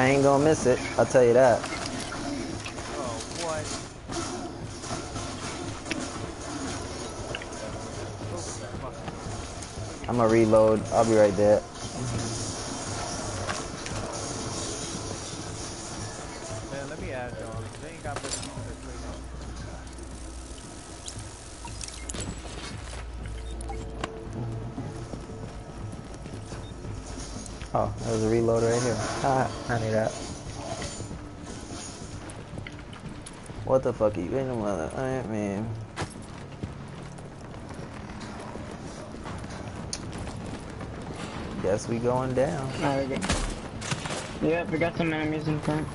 I ain't gonna miss it. I'll tell you that. I'm gonna reload. I'll be right there. What the fuck are you in the mother? I mean. Guess we going down. Alright, good. Yep, we got some enemies in front.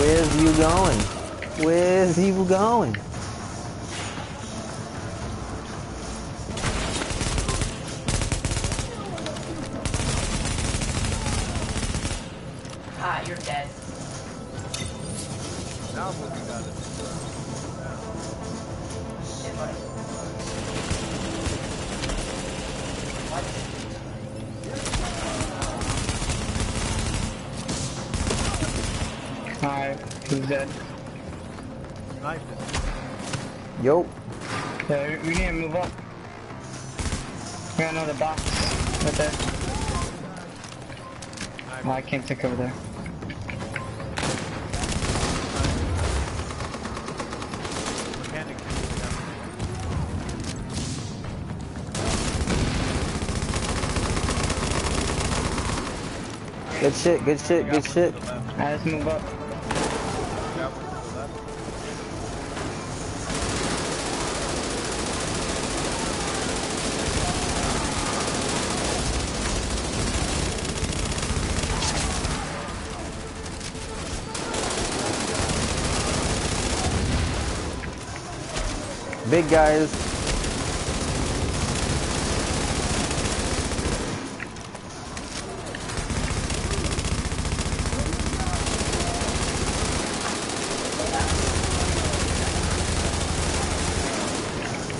Where's you going? Where's you going? Take over there. good shit, good shit, good shit. Alright, let's move up. Big guys.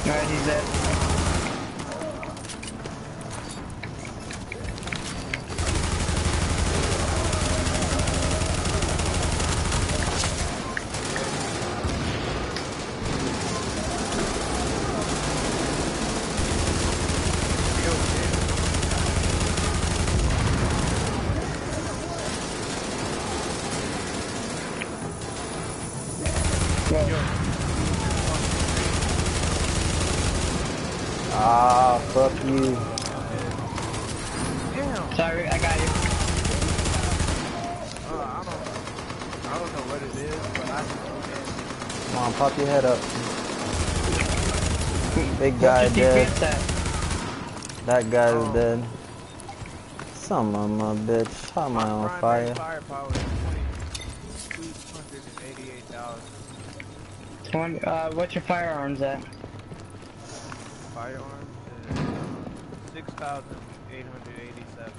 Alright, he's dead. Ah, fuck you. Damn. Sorry, I got you. Uh, I don't. I don't know what it is, but I. Come on, pop your head up. Big guy What's your dead. DPS at? That guy's Oh. dead. Some of my bitch. How am I on fire? Firepower is twenty two hundred and eighty-eight thousand. Twenty. Uh, what's your firearms at? Firearms is six thousand eight hundred eighty-seven.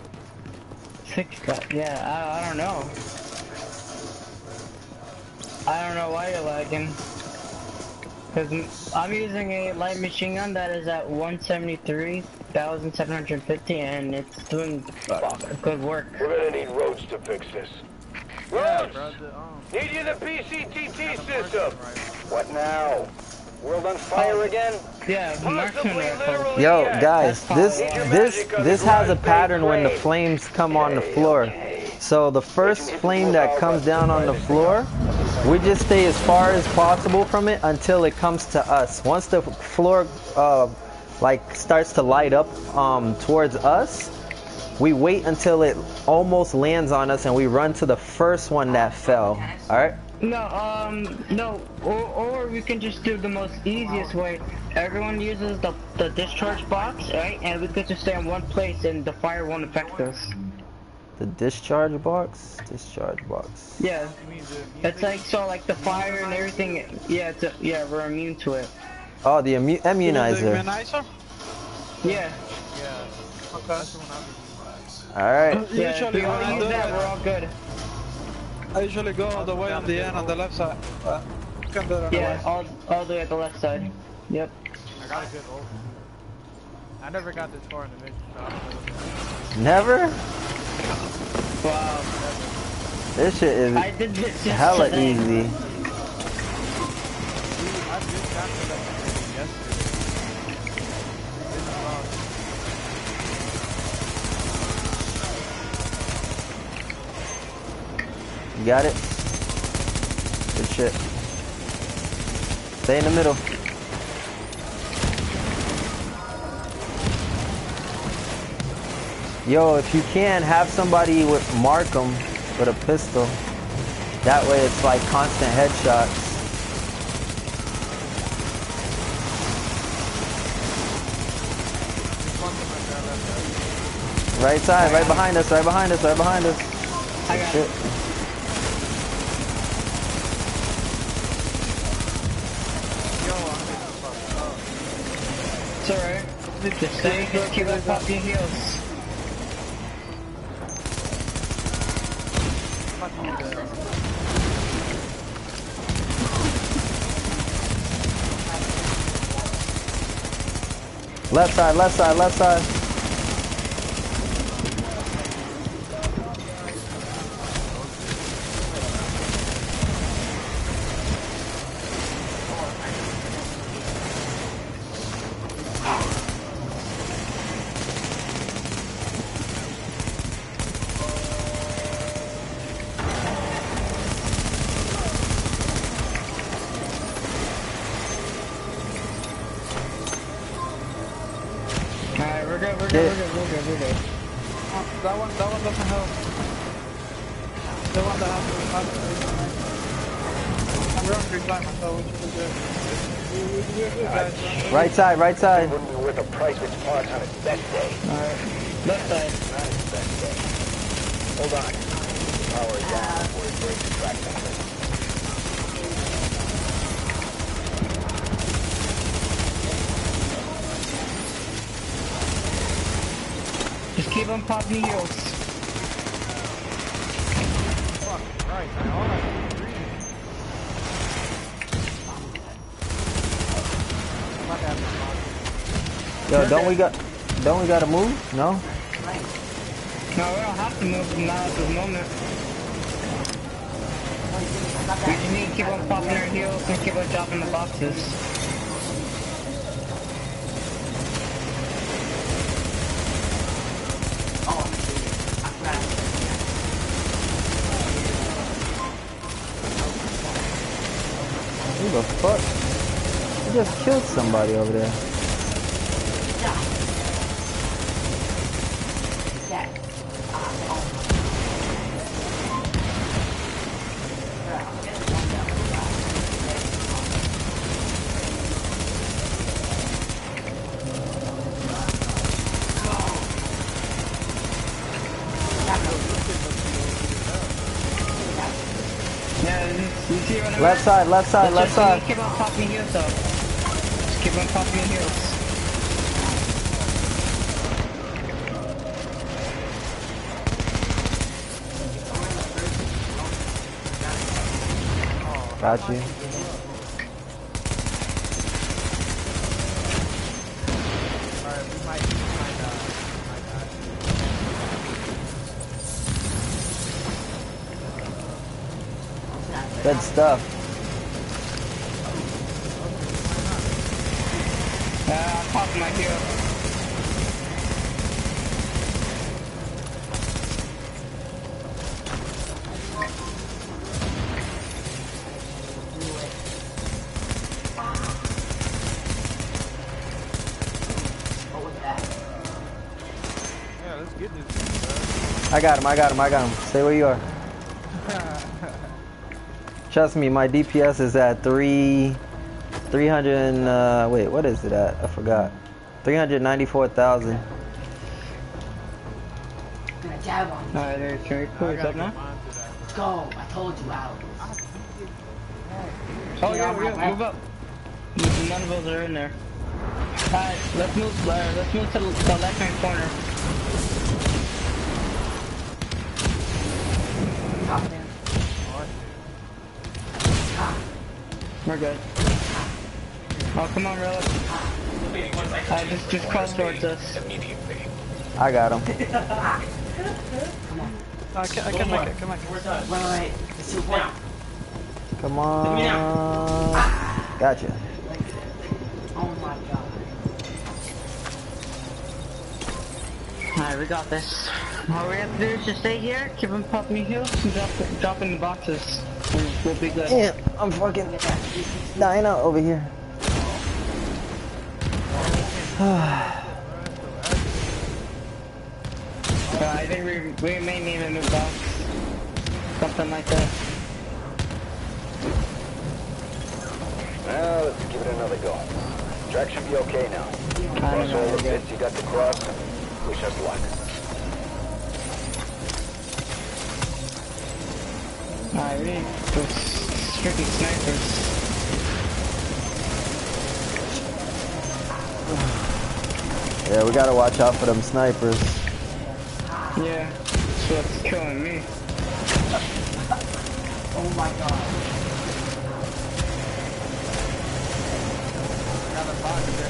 Six. Yeah, I, I don't know. I don't know why you're lagging. Cause I'm using a light machine gun that is at 173,750 and it's doing good work. We're gonna need roads to fix this. Roads! bro. The, um, Need you the PCTT the system! marksman. What now? World on fire again? Yeah, marksman Possibly literally Yo, yes. guys, this this this has a pattern when the flames come on the floor. So the first flame that comes down on the floor, we just stay as far as possible from it until it comes to us. Once the floor uh, like starts to light up um, towards us, we wait until it almost lands on us and we run to the first one that fell. All right? No, um, no, or, or we can just do the most easiest way. Everyone uses the, the discharge box, right? And we could just stay in one place and the fire won't affect us. The discharge box, discharge box. Yeah, You it's like, so like the fire and everything, yeah, it's a, yeah, we're immune to it. Oh, the immu- immunizer. Immunizer? Yeah, Yeah. Okay. That's the one I'm using. All right. yeah, if Usually we when all I use that, we're all good. I usually go all the way on the end on the left side. Uh, can do it Yeah, anyway. all, all the way at the left side. Yep. I got a good ult. I never got this far in the mission. So I don't know. Never? Wow. This shit is I did this hella today. easy. Dude, I just got to that mission yesterday. This is wrong. You got it? Good shit. Stay in the middle. Yo, if you can, have somebody with mark 'em with a pistol. That way it's like constant headshots. Right side, right behind us, right behind us, right behind us. Shit. it. Yo, I'm getting fucked up. It's alright. Just stay, just keep on popping heals. Left side, left side, left side. Right side, right side. Wouldn't be worth a priceless parts on its best day. Alright. Left side. Not its best day. Hold on. Power is down before it breaks the track mechanism. Just keep on popping your heals. Fuck, right, man. All I do is breathe. I'm about to have to Yo, don't we got, don't we gotta move? No? No, we don't have to move now at this moment. We just need to keep on popping our heals and keep on dropping the boxes. Who the fuck? I just killed somebody over there. Left side, left side, Just- left just side. Keep on popping heals though. Just keep on popping heals. Got you. Alright, we might, we might die. We might die. Good stuff. I'm my heel. Yeah, let's get this thing, bro. I got him, I got him, I got him. Stay where you are. Trust me, my DPS is at three, 300 and, uh, wait, what is it at? I forgot. 394,000. Gonna jab on you. Alright, there, can we I pull this up now? mine to that. Let's go. I told you, Alex. Oh yeah, yeah, move up. None of those are in there. Alright, let's move, uh, let's move to the the left hand corner. Top there. We're good. Oh, come on, Relic. Uh, just, just cross towards us. Immediately. I got him. I can, I can make it, make it. Wait, wait. It's your point. Come on. Gotcha. Oh my god. Alright, we got this. All we have to do is just stay here, keep on popping heals, and drop, drop in the boxes. We'll, we'll be good. Damn, I'm fucking dying out over here. So I think we, we may need a new box. Something like that. Now, let's give it another go. Track should be okay now. Cross all the bits you got to cross. Wish us luck. Alright, we need those strictly snipers. Yeah, we gotta watch out for them snipers. Yeah, that's what's killing me. Oh my god. Another box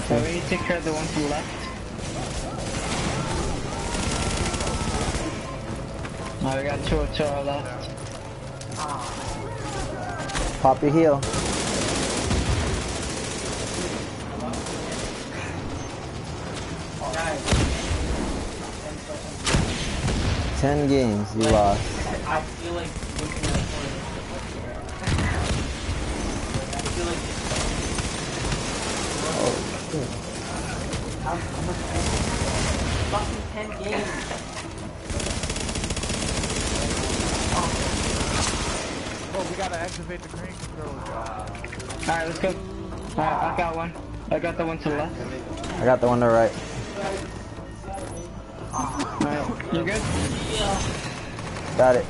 got you. we need to take care of the one to the left. Now we got two to our left. Pop your heal. Ten games, you lost. I feel like looking at it. I feel like I'm, I'm fucking 10 games. Oh, we gotta activate the green controller. Alright, let's go. Alright, I got one. I got the one to the left. I got the one to the right. Alright, you good? Yeah. Got it.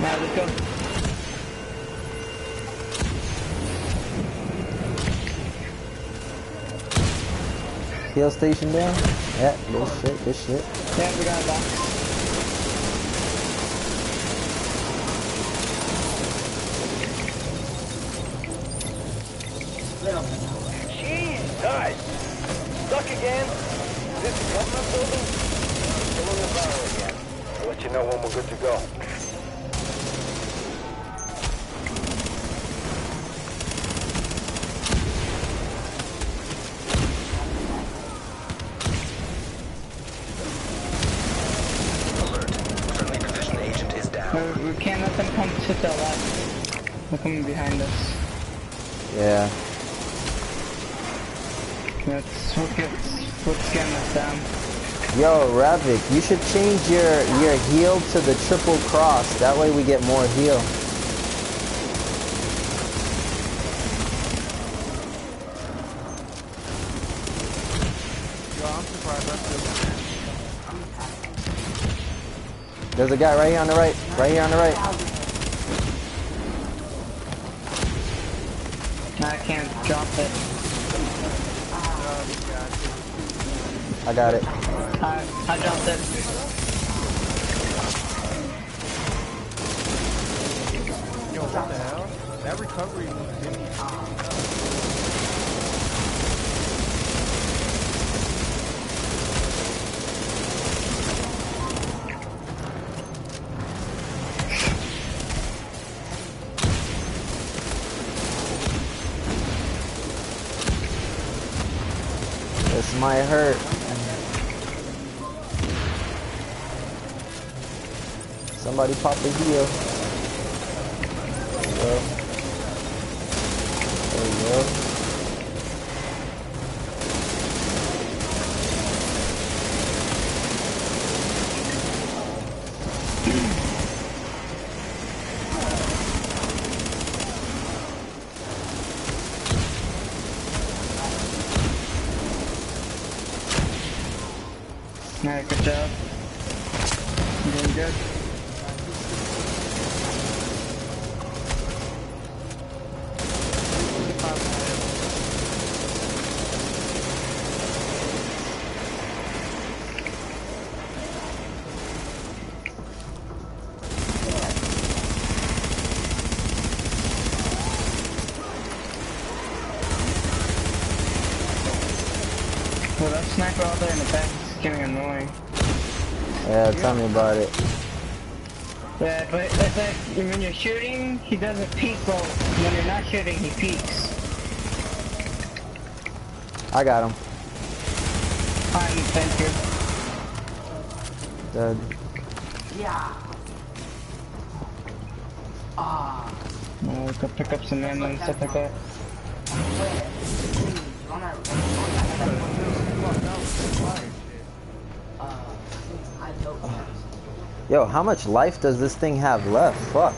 Alright, let's go. Heal station down. Yeah, good shit, good shit. Yeah, we got a box. Yo, you should change your your heal to the triple cross. That way we get more heal. Yo, I'm surprised I still There's a guy right here on the right. Right here on the right. I can't drop it. I got it. I, I dropped it. Yo, what the hell? That recovery was didn't This might hurt. Somebody pop the heal. There we go. There we go. Alright, good job. You're doing good. Well, that sniper out there in the back is getting annoying. Yeah, tell me about it. Yeah, but it's like when you're shooting, he doesn't peek, but when you're not shooting, he peeks. I got him. Thank you. Dead. Yeah. Ah. Oh, we could pick up some ammo and stuff like that. Yo, how much life does this thing have left? Fuck.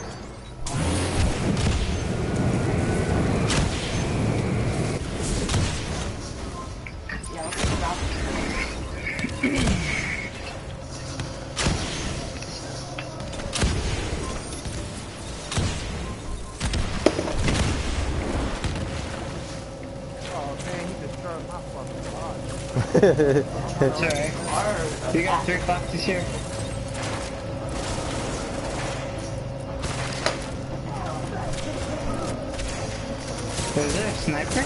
It's alright. You got three boxes here. Is there a sniper?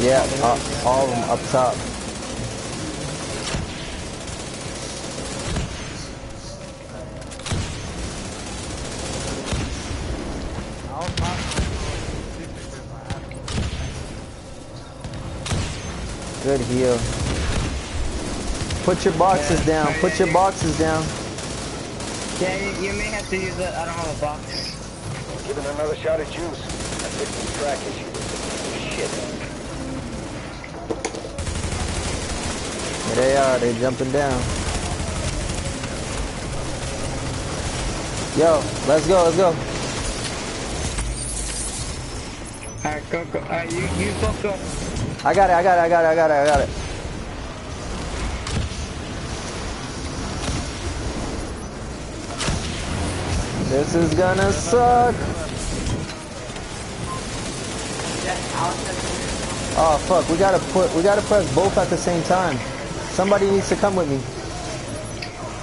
Yeah, uh, all of them up top. I was not if I had to. Good heal. Put your boxes Yeah, down. Put your boxes down. Yeah, you, you may have to use it. I don't have a box. Giving another shot at juice. I fixed the track issue. Here they are. They jumping down. Yo, let's go. Let's go. Alright, go, go. Alright, you, you both go. I got it. I got it. I got it. I got it. I got it. This is gonna suck. Oh fuck, we gotta put we gotta press both at the same time. Somebody needs to come with me.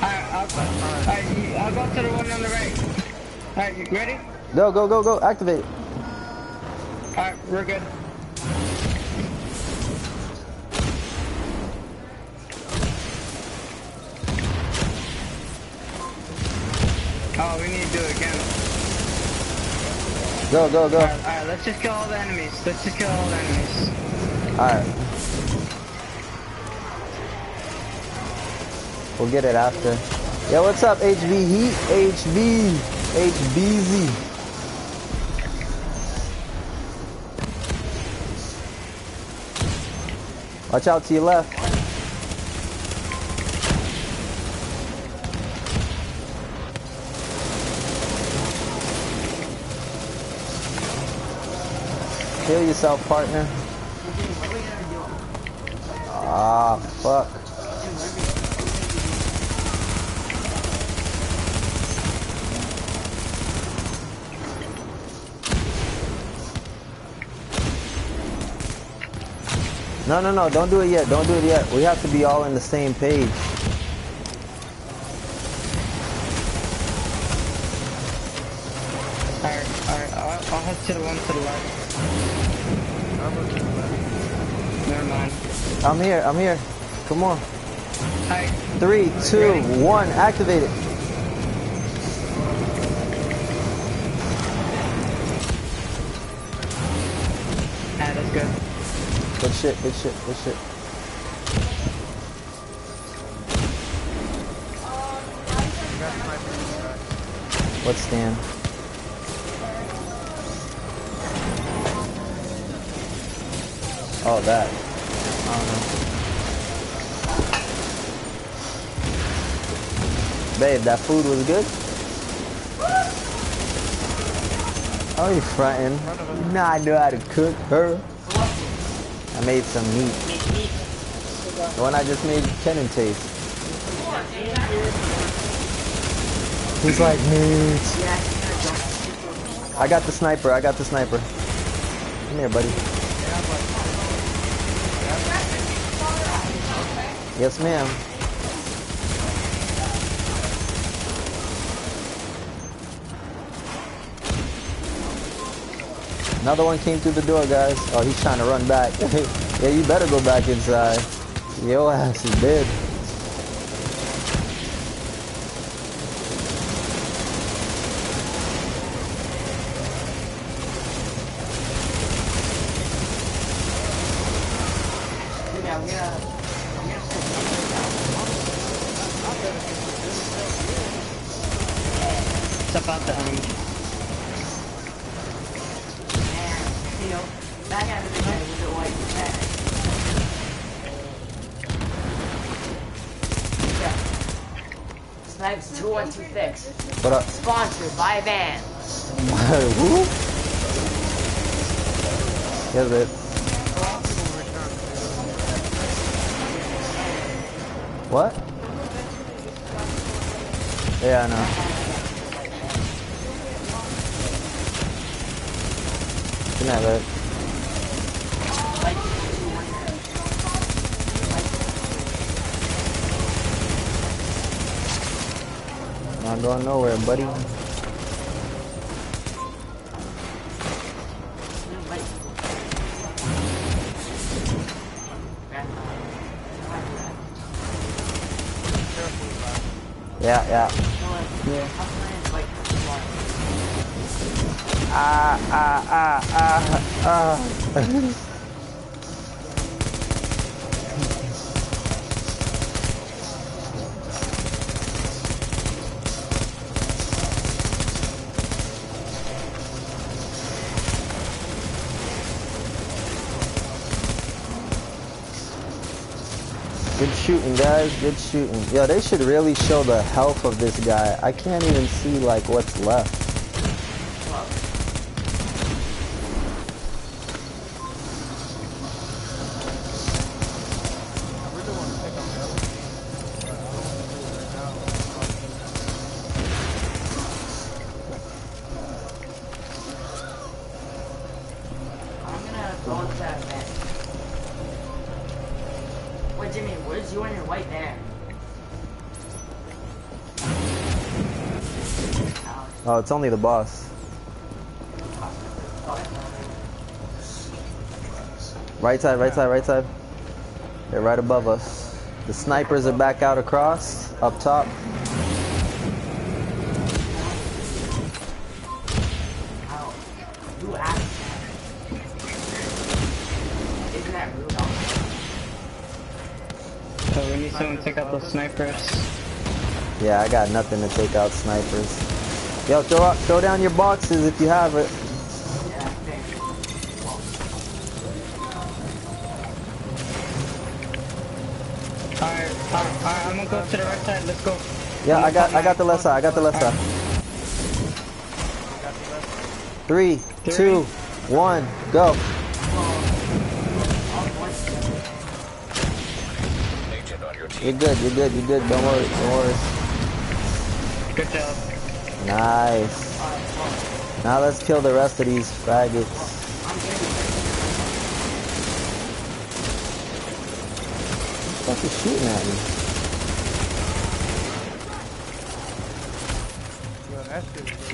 Alright, I'll, I'll go to the one on the right. Alright, you ready? Go, go, go, go, activate. Alright, we're good. Oh, we need to do it again. Go, go, go. Alright, alright, let's just kill all the enemies. Let's just kill all the enemies. Alright. We'll get it after. Yo, what's up, HV Heat? HV. HBZ. Watch out to your left. Kill yourself, partner. Ah, fuck. No, no, no, don't do it yet. Don't do it yet. We have to be all on the same page. Alright, alright, I'll, I'll head to the one to the left. Never mind. I'm here, I'm here. Come on. Alright, Three, two, one, activate it. Shit, good shit, shit. What stand? Oh, that. I don't know. Babe, that food was good? Oh, you fronting? Nah, I know how to cook, her. Made some meat. The one I just made Kenan taste. He's like, nudes. I got the sniper, I got the sniper. Come here, buddy. Yes, ma'am. Another one came through the door, guys. Oh, he's trying to run back. yeah, you better go back inside. Yo ass is dead. Dude, I'm gonna, I'm gonna It's about to end. man, you know, that guy was a with the white hat. Yeah. Snipes 2126. What up? Sponsored by Van. Who? Yes, babe. What? Yeah, I know. Good night, babe. Not going nowhere, buddy. Yeah, yeah. Ah, ah, ah, ah, ah. Good shooting, guys. Good shooting. Yo, they should really show the health of this guy. I can't even see like what's left. It's only the boss. Right side, right side, right side. They're right above us. The snipers are back out across, up top. How? Who asked that? Isn't that rude? So we need someone to take out those snipers. Yeah, I got nothing to take out snipers. Yo, throw out, throw down your boxes if you have it. Alright, alright, alright, I'm gonna go to the right side, let's go. Yeah, I got I got the left side. I got the left side. Three, two, one, go. You're good. You're good. You're good. Don't worry. Don't worry. Good job. Nice. Now let's kill the rest of these faggots. What the fuck is shooting at me? Yo, that shit is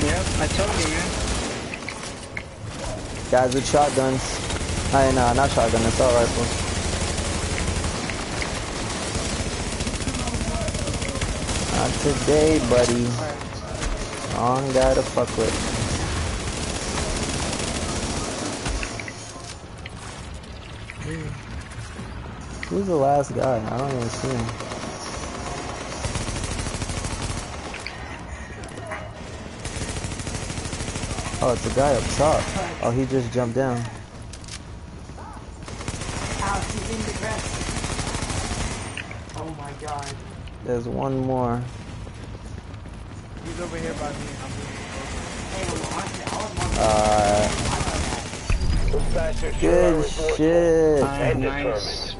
Yep, I told you, man. Guys with shotguns. I no, not shotgun. Assault rifles. Today, buddy. Wrong guy to fuck with. Who's the last guy? I don't even see him. Oh, it's a guy up top. Oh, he just jumped down. He's in the dress. Oh my god. There's one more. He's over here by me. I'm Hey, I want it. I was wondering. Uh, Those bastards sure are good shit. Alright, and nice. determined.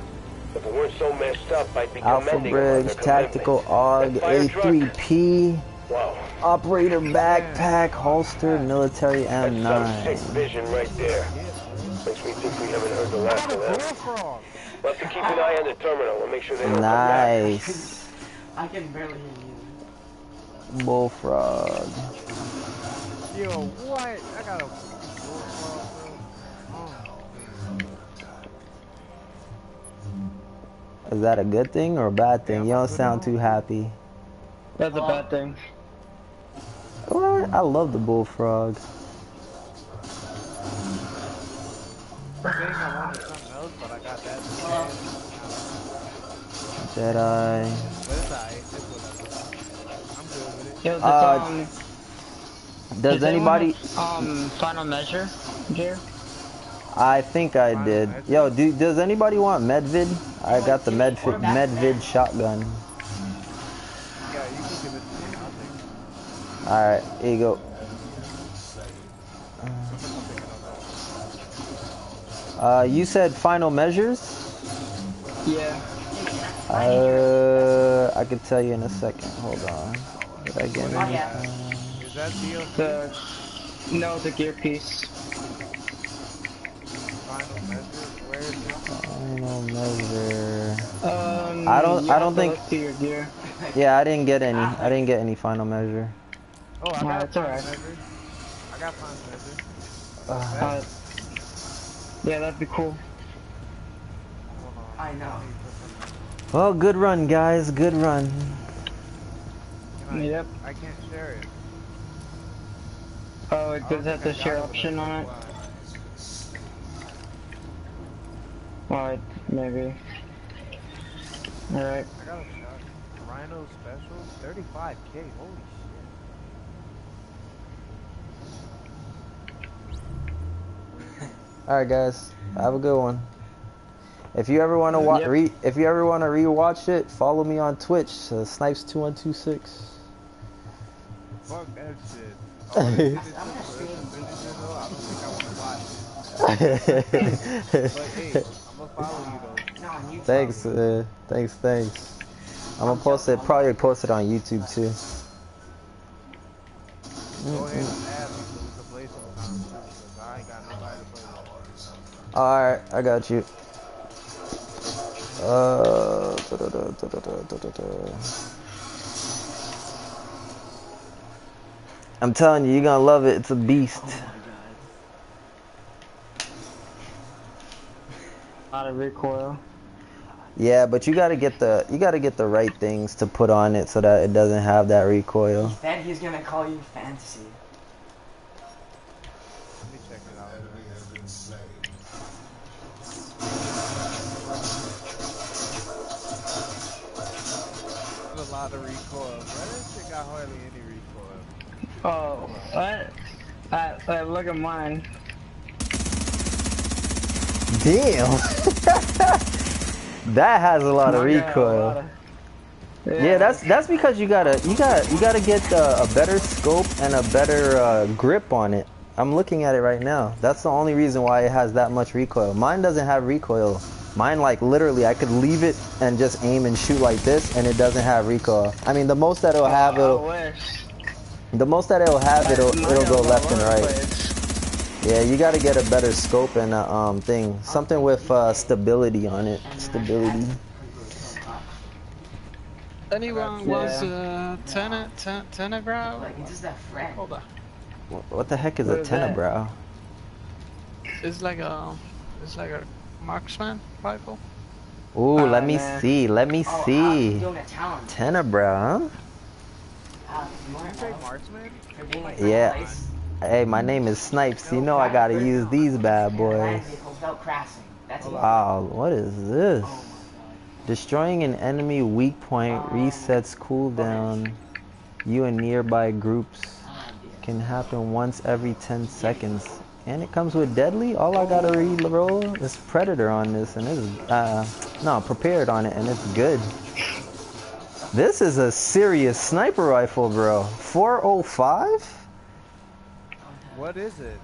If it weren't so messed up, I'd be Alpha commending on Bridge, Tactical. AUG, That fire truck? A3P, Wow, Operator Backpack, Holster, Military that's some sick M9. vision right there. Makes me think we haven't heard the last of that. We'll have to keep an eye on the terminal and make sure they don't come back. Nice. I can barely hear you. Bullfrog. Yo, what? I got a bullfrog, bro. Oh. Is that a good thing or a bad thing? You don't sound too happy. That's a bad thing. What? I love the bullfrog. Thing Yo, this, Uh, um, Does anyone anybody? have, Um, final measure, Jer? I think I did. Yo, do, does anybody want Medvid? I got the Medvid Medvid shotgun. Yeah, you can give it to me. I'll take it. All right, here you go. Uh, you said final measures? Yeah. Uh, I could tell you in a second. Hold on. Did I get Not it? yet. Is that DLC The no, the gear piece. final measure? Where is it? Final measure. Um, I don't- you I don't think- to your gear. Yeah, I didn't get any. I didn't get any final measure. Oh, I Nah, got it's final alright. measure. I got final measure. Uh, Uh, yeah, that'd be cool. I know. well, good run, guys. Good run behind. Yep. I can't share it. Oh, it does oh, have the share option on it? Well, maybe. Alright. I got a shot. Rhino special? 35k, holy shit. Alright guys, have a good one. If you ever want to watch, if you ever want to rewatch it, follow me on Twitch, uh, Snipes2126. Fuck that shit. Oh, you did it just for this vision, though? I don't think I want to watch it. But hey, I'm gonna follow you though. No, thanks, uh, thanks, thanks. I'm gonna post it. Probably post it on YouTube too. Go ahead and add me so we can play sometime too, because I ain't got nobody to play with. All right, I got you. Uh, da-da-da, da-da-da, da-da-da. I'm telling you, you're gonna love it. It's a beast. Oh out of recoil. Yeah, but you gotta get the you gotta get the right things to put on it so that it doesn't have that recoil. Then he's gonna call you fantasy. Let me check it out. There's a lot of recoil, but this shit got hardly recoil. Oh, what? Uh, uh, look at mine. Damn. that has a lot of Mine got a recoil. lot of- Yeah, that's that's because you gotta you got you gotta get uh, a better scope and a better uh, grip on it. I'm looking at it right now. That's the only reason why it has that much recoil. Mine doesn't have recoil. Mine like literally I could leave it and just aim and shoot like this and it doesn't have recoil. I mean the most that it'll have I it'll wish. The most that it'll have it'll it'll go left and right. Yeah, you gotta get a better scope and a um thing. Something with uh, stability on it. Stability. Anyone Yeah. was uh, Tena, Ten- Tenebrow? Like, it's just that friend. Hold on. What the heck is a is that? tenebrow? It's like a, it's like a marksman rifle. Ooh, Ah, let me see. Let me Oh, see. Al, doing. Tenebrow, huh? Yeah. Hey, my name is Snipes. You know I gotta use these bad boys. Wow, what is this? Destroying an enemy weak point resets cooldown. You and nearby groups can happen once every 10 seconds. And it comes with deadly. All I gotta re-roll is Predator on this, and it's uh no prepared on it, and it's good. This is a serious sniper rifle, bro. 405? What is it?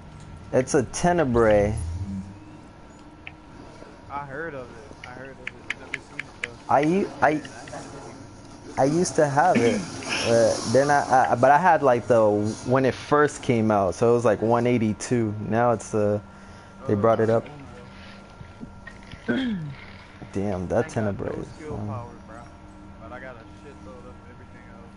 It's a Tenebrae. I heard of it. I heard of it. I me I u- I I used to have it. Uh, then I, I but I had like the when it first came out, so it was like 182. Now it's uh they brought it up. Damn, that I Tenebrae. no is skill fun. power, bro. But I got a shitload of everything else.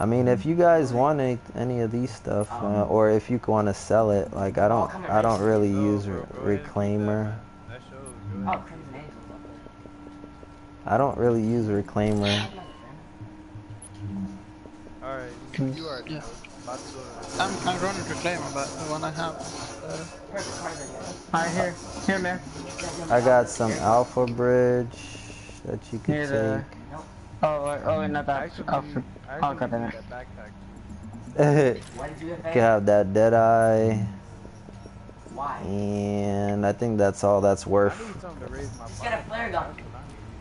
I mean, if you guys want any, any of these stuff, uh, or if you want to sell it, like I don't, I don't really No, use bro, re- go ahead and do reclaimer. That, that shows good. Crimson Angels up there. I don't really use reclaimer. Alright, you are yeah. about to go to I'm, I'm running Reclaimer, but the one I have. Uh, Perfect cards are good. Alright, here. Here, man. I got some Alpha Bridge that you can Here, the- take. Oh, wait, oh, wait, not that. Actually, Oh, for- I oh, God damn it. that backpack. you Why did you get can back? have that Deadeye, Why? and I think that's all that's worth. need something to raise my Just get a flare gun.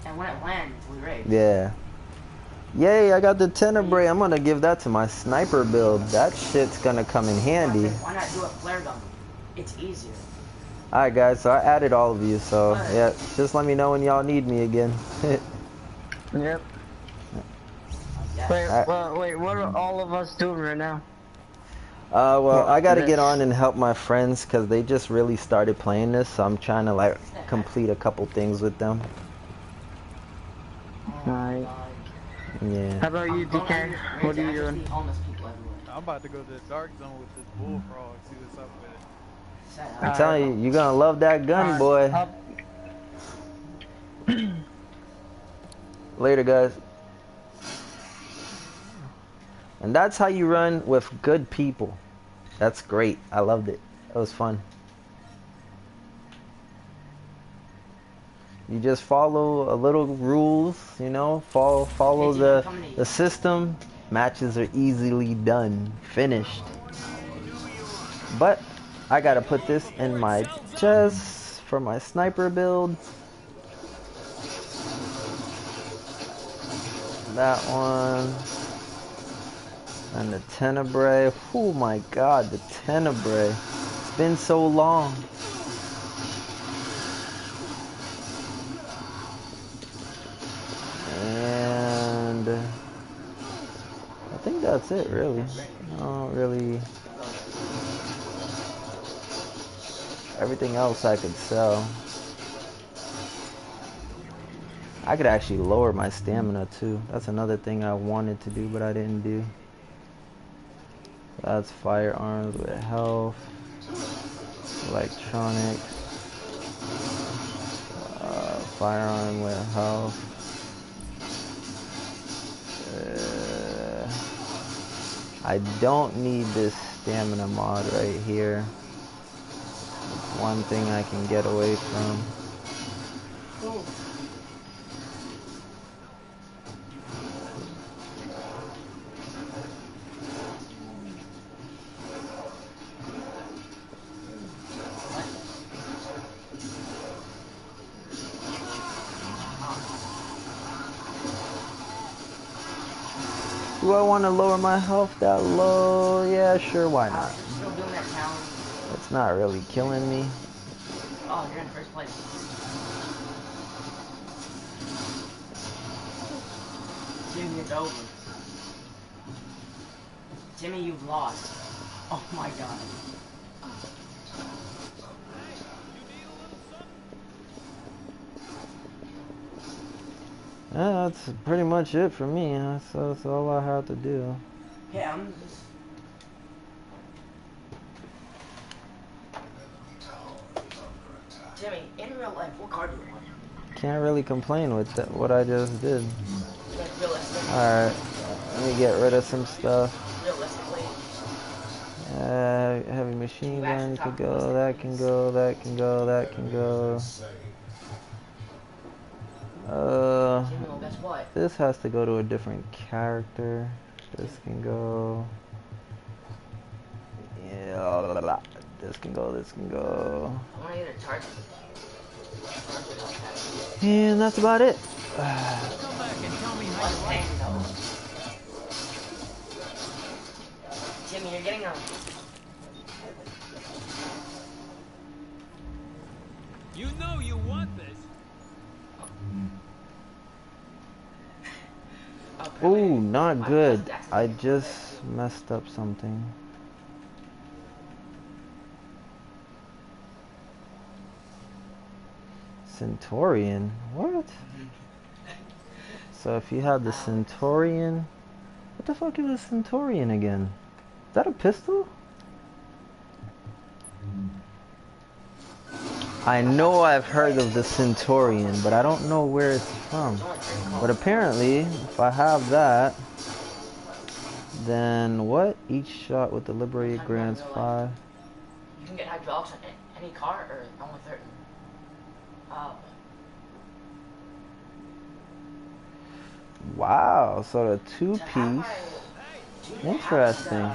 And when it lands, we raid. Yeah. Yay, I got the Tenebrae. I'm gonna give that to my sniper build. That shit's gonna come in handy. Why not do a flare gun? It's easier. Alright guys, so I added all of you, so yeah, just let me know when y'all need me again. Yep. Yeah. Wait, Alright. well, wait, what are all of us doing right now? Uh, well, I gotta get on and help my friends because they just really started playing this, so I'm trying to like complete a couple things with them. Alright. Yeah. How about you, DK? What are you doing? Homeless people everywhere. I'm about to go to the dark zone with this bullfrog, see what's up with it. I'm telling you, you're gonna love that gun, boy. Later, guys. And that's how you run with good people. That's great. I loved it. It was fun. You just follow a little rules, you know, follow follow the the system. Matches are easily done, finished. But I gotta put this in my chest for my sniper build. That one. And the Tenebrae. Oh my god, the Tenebrae. It's been so long. And I think that's it really. I don't really everything else I could sell. I could actually lower my stamina too. That's another thing I wanted to do but I didn't do. That's firearms with health, electronics, uh, firearm with health. Uh, I don't need this stamina mod right here. One thing I can get away from. Want to lower my health that low? Yeah, sure, why not? Still doing that challenge. It's not really killing me. Oh, you're in first place. Jimmy, it's over. Jimmy, you've lost. Oh my god. Yeah, that's pretty much it for me. That's, that's all I have to do. Yeah, I'm just... Jimmy, in real life, what card do you want? Can't really complain with that, what I just did. Like, Alright, let me get rid of some stuff. Uh, heavy machine gun can go, that can go, that can go, that can go. Uh, This has to go to a different character. This can go. Yeah, blah, blah, blah. this can go, this can go. On. And that's about it. You're getting a... You know you want this. Ooh, not good. I just messed up something. Centurion? What? So if you have the Centurion... what the fuck is a Centurion again? Is that a pistol? I know I've heard of the Centurion, but I don't know where it's from. But apparently, if I have that, then what? Each shot with the Liberator grants five. You can get hydraulics on any car or only certain. Oh. Wow, so the two piece. like, do you have Interesting.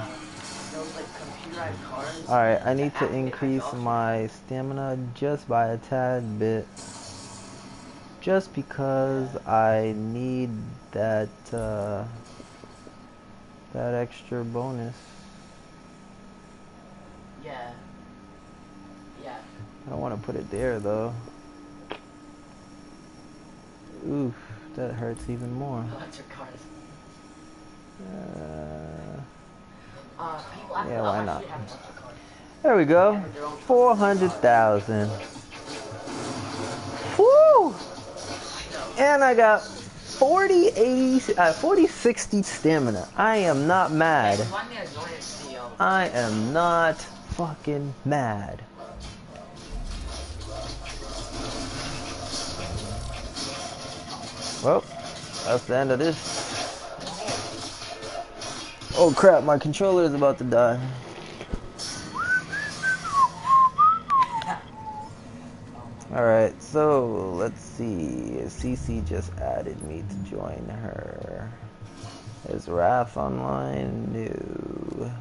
The- Those like computerized cars. Alright, I need to increase my stamina just by a tad bit. Just because I need that, uh, that extra bonus. Yeah. Yeah. I don't want to put it there though. Oof, that hurts even more. Electric cars. Uh, Yeah, why not? should have electric cars. there we go. 400,000. Woo! And I got 40, 80, uh, 40, 60 stamina. I am not mad. Find me a joint video. I am not fucking mad. Well, that's the end of this. Oh crap, my controller is about to die. Alright, so let's see. CC just added me to join her. Is Wrath online? No.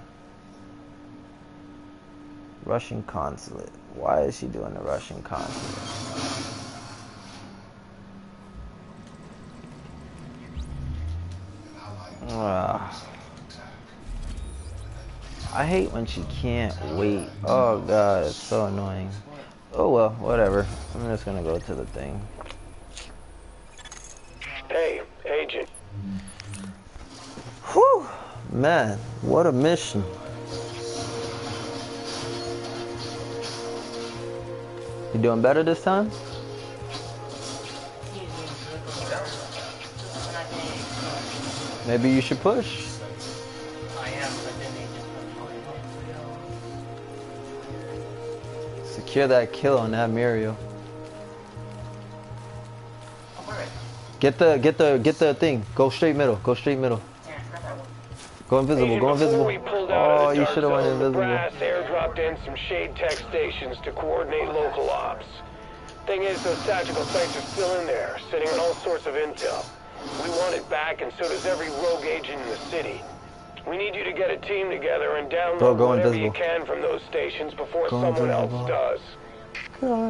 Russian consulate. Why is she doing the Russian consulate? Ah. I hate when she can't wait. Oh god, it's so annoying. Oh well, whatever. I'm just gonna go to the thing. Hey, agent. Whew! Man, what a mission. You doing better this time? Maybe you should push. Secure that kill on that Muriel. Get the get the get the thing. Go straight middle. Go straight middle. Yeah, grab that one. Go invisible. Go invisible. we pulled out Oh, you should have went invisible. brass airdropped in some shade tech stations to coordinate local ops. Thing is, those tactical sites are still in there, sitting on all sorts of intel. We want it back, and so does every rogue agent in the city. We need you to get a team together and download Go- go whatever you can from those stations before Go someone else does. Get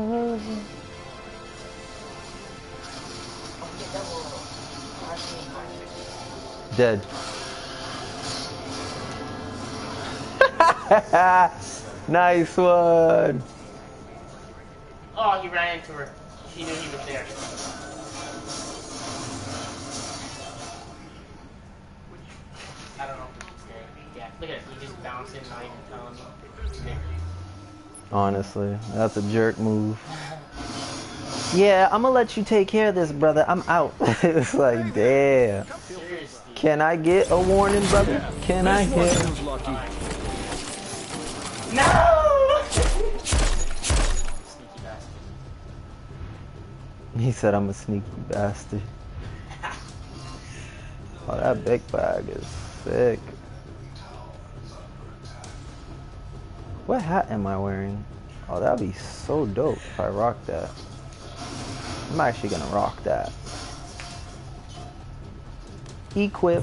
Dead. nice one. Oh, he ran into her. She knew he was there. Look at it. He just bouncing, not even telling me. Honestly, that's a jerk move. Yeah, I'm gonna let you take care of this, brother. I'm out. it's like, damn. Can I get a warning, brother? Can I get? No! Sneaky bastard. He said I'm a sneaky bastard. Oh, that big bag is sick. What hat am I wearing? Oh, that'd be so dope if I rock that. I'm actually gonna rock that. Equip.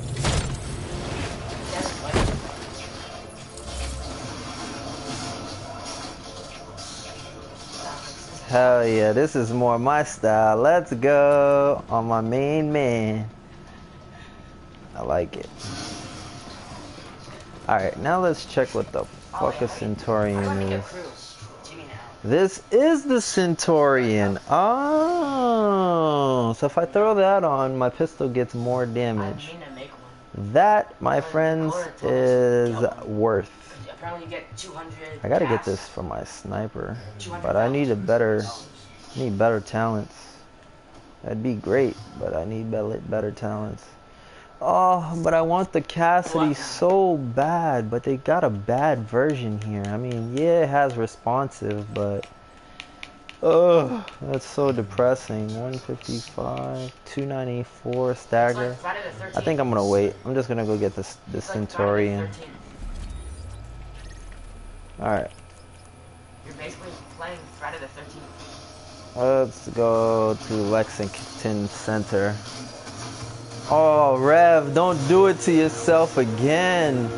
Hell yeah, this is more my style. Let's go on my main man. I like it. Alright, now let's check what the fuck a Centurion is. This is the Centurion. Oh, So if I throw that on, my pistol gets more damage. That, my friends, is worth. Apparently you get 200 I gotta get this for my sniper, but I need a better, need better talents. That'd be great, but I need better, better talents. Oh, but I want the Cassidy so bad, but they got a bad version here. I mean, yeah, it has responsive, but ugh, that's so depressing. 155, 294 stagger. like Friday the 13th. I think I'm gonna wait. I'm just gonna go get this this It's like the Centurion. 13th. All right. You're basically playing Friday the 13th. Let's go to Lexington Center. Oh, Rev, don't do it to yourself again.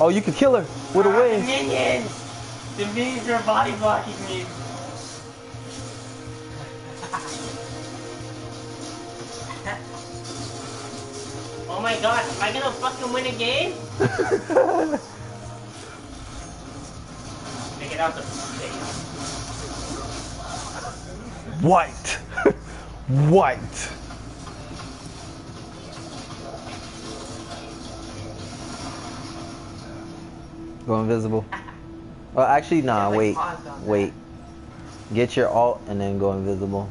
Oh, you could kill her with a Ah, the wave. minions! The minions are body blocking me. oh my god, am I gonna fucking win a game? Make it out the face. White. White. Go invisible. Well, actually, nah, Yeah, like wait. paused on that. Wait. Get your alt and then go invisible.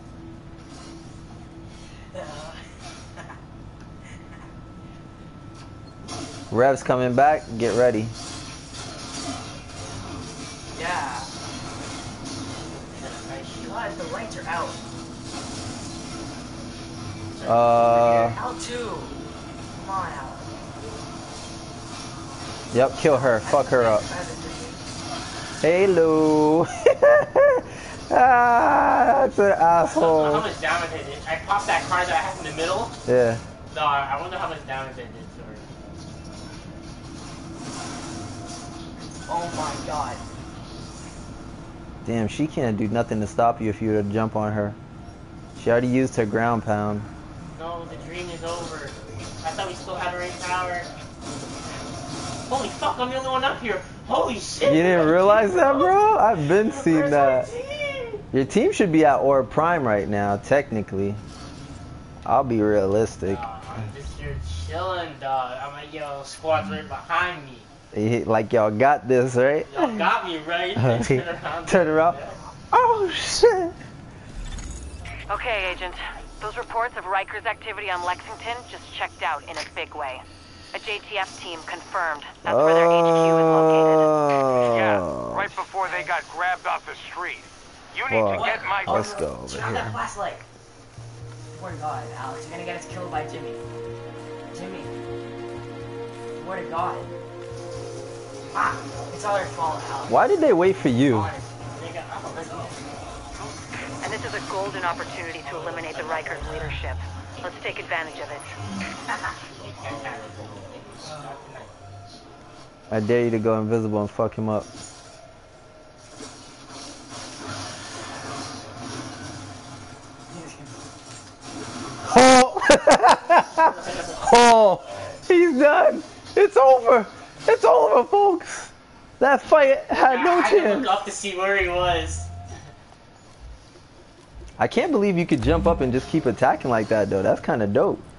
Rev's coming back. Get ready. Yeah. Alright, God, the lights are out. Uh, Out too. Come on, out. yep, kill her. Fuck her up. Hello. ah, that's an How asshole. much damage I did? I popped that card that I had in the middle. Yeah. No, I wonder how much damage I did to her. Oh my god. Damn, she can't do nothing to stop you if you were to jump on her. She already used her ground pound. No, the dream is over. I thought we still had rain power. Holy fuck, I'm the only one up here. Holy shit. You didn't realize that, bro? I've been seeing that. team? Your team should be at Orb Prime right now, technically. I'll be realistic. Dog, I'm just here chilling, dog. I'm like, yo, squad's right behind me. Like y'all got this, right? Y'all got me right. Turn around. Turn around. Oh shit! Okay, Agent. Those reports of Riker's activity on Lexington just checked out in a big way. A JTF team confirmed that's where their HQ is located. Oh. Yeah, right before they got grabbed off the street. You need Well, to get my... let's go over Turn on that here. flashlight. Swear to God, Alex, you're gonna get us killed by Jimmy. Jimmy. Swear to God. Ah, it's all your fault, Alex. Why did they wait for you? And this is a golden opportunity to eliminate the Riker's leadership. Let's take advantage of it. I dare you to go invisible and fuck him up. Oh! oh! He's done! It's over! It's over, folks! That fight had no I had to chance. look up to see where he was. I can't believe you could jump up and just keep attacking like that, though. That's kind of dope.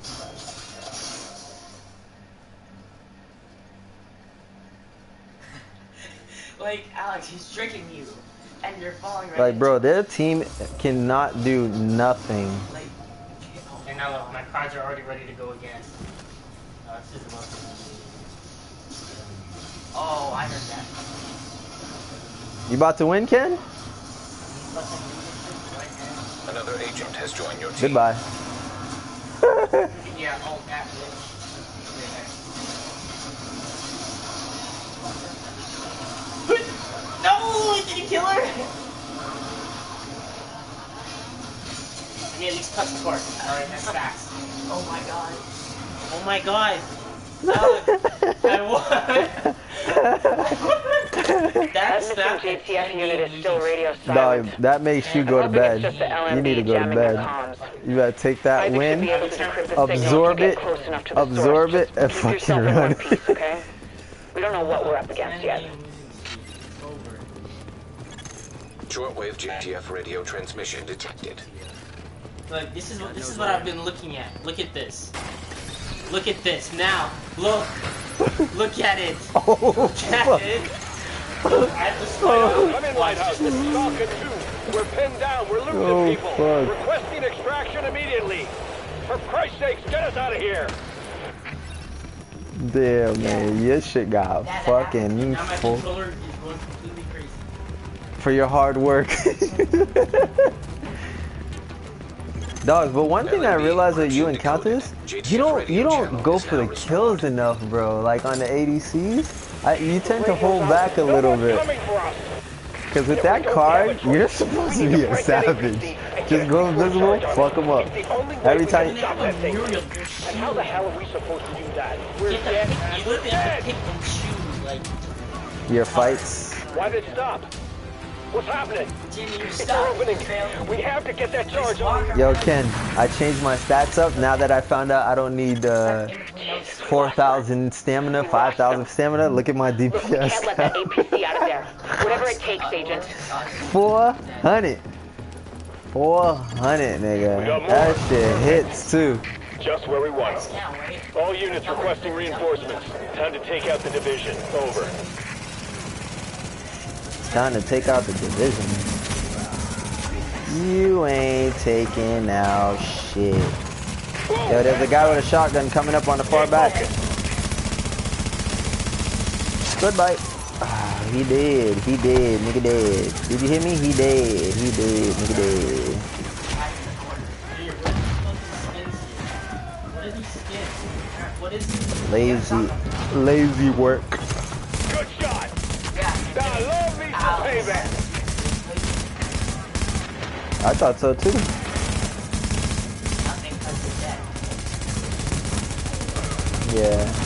Like, Alex, he's tricking you. And you're falling right Like, bro, into their team cannot do nothing. Like, and now look, my cards are already ready to go again. Oh, this is the most Oh, I heard that. You about to win, Ken? Another agent has joined your team. Goodbye. Yeah, oh, that bitch. No, did he kill her? I mean, at least touch the court. Alright, that's facts. Oh my god. Oh my god. Alex, I won. That That's that JTF unit is still radio silent. Dog, that makes you go to I'm hoping it's bed. just the LMB You need to go to bed. You gotta take that Isaac should win, be able to decrypt the signal absorb it, get to absorb source. it, and fucking keep yourself in run. one piece, okay? We don't know what we're up against yet. Shortwave JTF radio transmission detected. Look, this is what this is what I've been looking at. Look at this. Look at this. Now, look. Look at it. Oh, Look at fuck. it. At the start. Come in, Lighthouse. This is Falcon 2. We're pinned down. We're losing Oh, people. fuck. Requesting extraction immediately. For Christ's sakes, get us out of here. Damn, man, your shit got That- that fucking happened. Now my full controller is going completely crazy. for your hard work. Dogs, but one thing I realized that you encounter is you don't you don't go for the kills enough, bro. Like on the ADCs, I, you tend to hold back a little bit. coming for us. Cause with that card, you're supposed to be a savage. Just go invisible, fuck them up. It's the only way Every time- can stop that thing. You're And how the hell are we supposed to do that? We're You have to dead, pick- you We're literally have to dead. pick and choose. Like, Your fights. Why did it stop? What's happening? Jimmy, you're It's our stuck. opening. Failed. We have to get that charge on. Yo, Ken, I changed my stats up now that I found out I don't need uh, 4,000 stamina, 5,000 stamina. Look at my Look, we can't let that DPS. APC out of there. Whatever it takes, Agent. 400. 400, nigga. That shit hits too. Just where we want them. All units requesting reinforcements. Time to take out the division. Over. Time to take out the division. You ain't taking out shit. Yo, there's a guy with a shotgun coming up on the far back. Goodbye. Ah, he did. He did. Nigga dead. Did you hear me? He did. He did. Nigga this? Lazy. Lazy work. Good shot. I love me some payback. I thought so too. Yeah.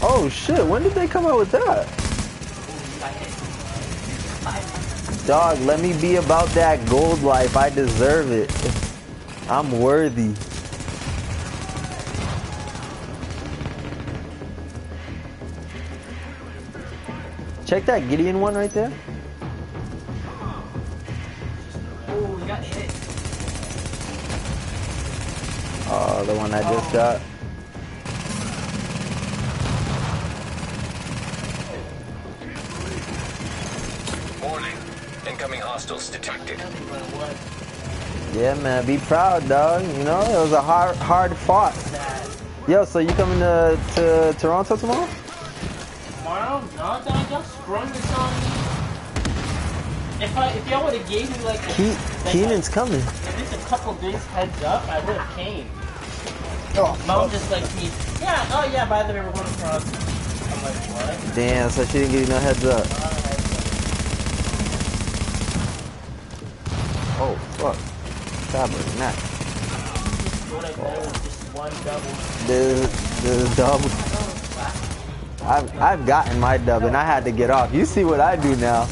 Oh shit, when did they come out with that? Dog, let me be about that gold life. I deserve it. I'm worthy. Check that Gideon one right there. Oh, got hit. Oh, the one I just oh. got. Warning. Incoming hostiles detected. Yeah, man, be proud, dog. You know, it was a hard, hard fought. Yo, so you coming to, to Toronto tomorrow? Tomorrow? No, dog, y'all sprung this on me. If I, if y'all would have gave me like, a, Ke- like Keenan's coming. at least a couple days heads up, I would have came. Oh, Mom just like me, yeah, oh yeah, by the way, we're going to Toronto. I'm like, what? Damn, so she didn't give you no heads up. Oh, fuck. To bed with just one double. This, this dub. I've, I've gotten my dub and I had to get off. You see what I do now.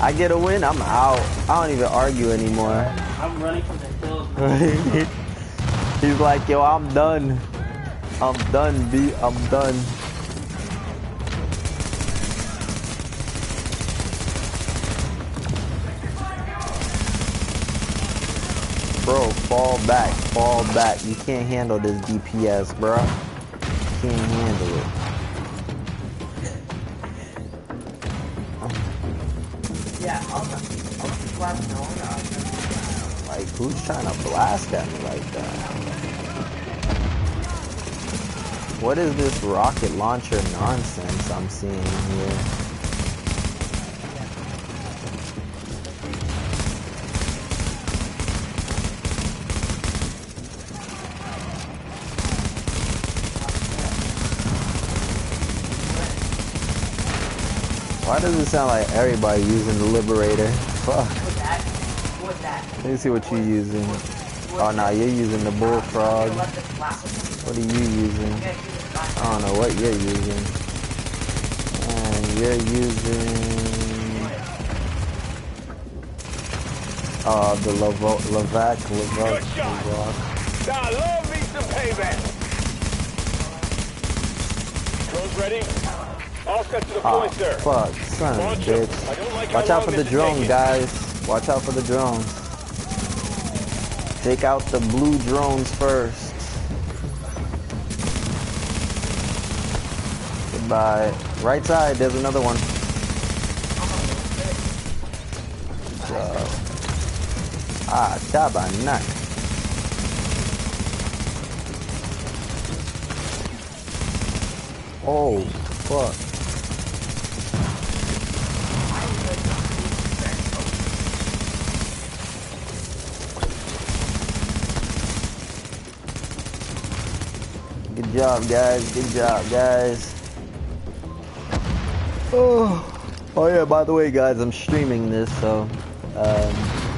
I get a win, I'm out. I don't even argue anymore. I'm running from the hills. He's like, yo, I'm done. I'm done, B. I'm done. Bro, fall back, fall back. You can't handle this DPS, bro. You can't handle it. Yeah, I'll, I'll blast no one Like, who's trying to blast at me like that? What is this rocket launcher nonsense I'm seeing here? Why does it sound like everybody using the Liberator? Fuck. What's that? What's that? Let me see what you're using. Oh, no, you're using the Bullfrog. Let this blast. What are you using? I don't know what you're using. And you're using... Uh, the Lavo Lavac, Lavac, Good shot. Lavac. Nah, love me some payback. Drones ready? All set to deploy, Oh, sir. fuck, son of a bitch. Like Watch out for the drone, guys. Watch out for the drones. Take out the blue drones first. Goodbye. Right side, there's another one. Ah, tabanak. Oh, fuck. Job, guys. Good job, guys. Oh, oh yeah. By the way, guys, I'm streaming this, so um,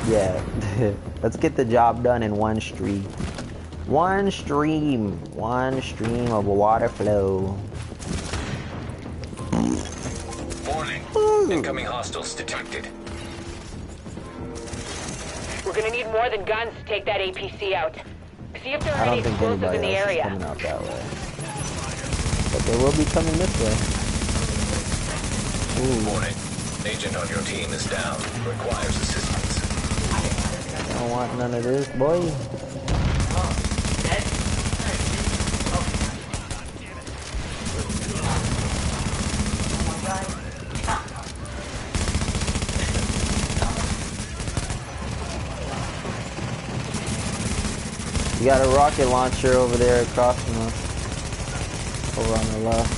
yeah. Let's get the job done in one stream. One stream. One stream of water flow. Warning. Incoming hostiles detected. We're gonna need more than guns to take that APC out. See if there are I any don't think explosives anybody in the else is area. coming out that way. But they will be coming this way. Ooh, Warning. Agent on your team is down. Requires assistance. I don't want none of this, boy. You got a rocket launcher over there across from us. Over on the left.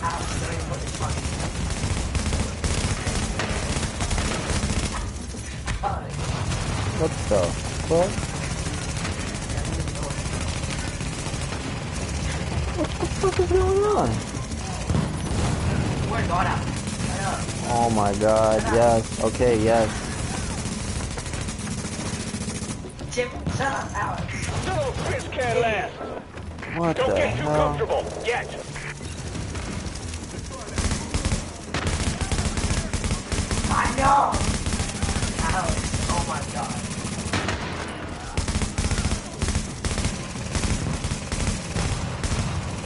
Al, don't even put this fucking- What the fuck? What the fuck is going on? Swear to God, Al. Shut up. Oh my god, yes. Okay, yes. Jim, shut up, Alex. A bitch can't last. What Don't the get too hell? comfortable. Yet. I know! Alex, oh my god.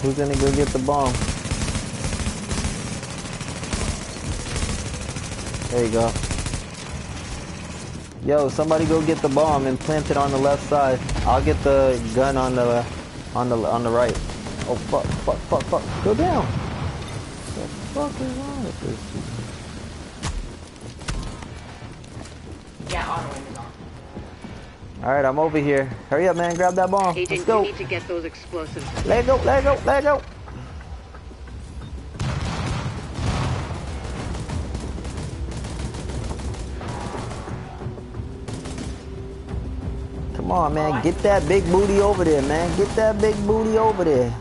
Who's gonna go get the bomb? There you go. Yo, somebody go get the bomb and plant it on the left side. I'll get the gun on the on the on the right. Oh fuck, fuck, fuck, fuck. Go down. What the fuck is wrong with this? Alright, I'm over here. Hurry up man, grab that bomb. Let's go. you need to get those explosives. Let go, let go, let go. Come on, man. Get that big booty over there, man. Get that big booty over there.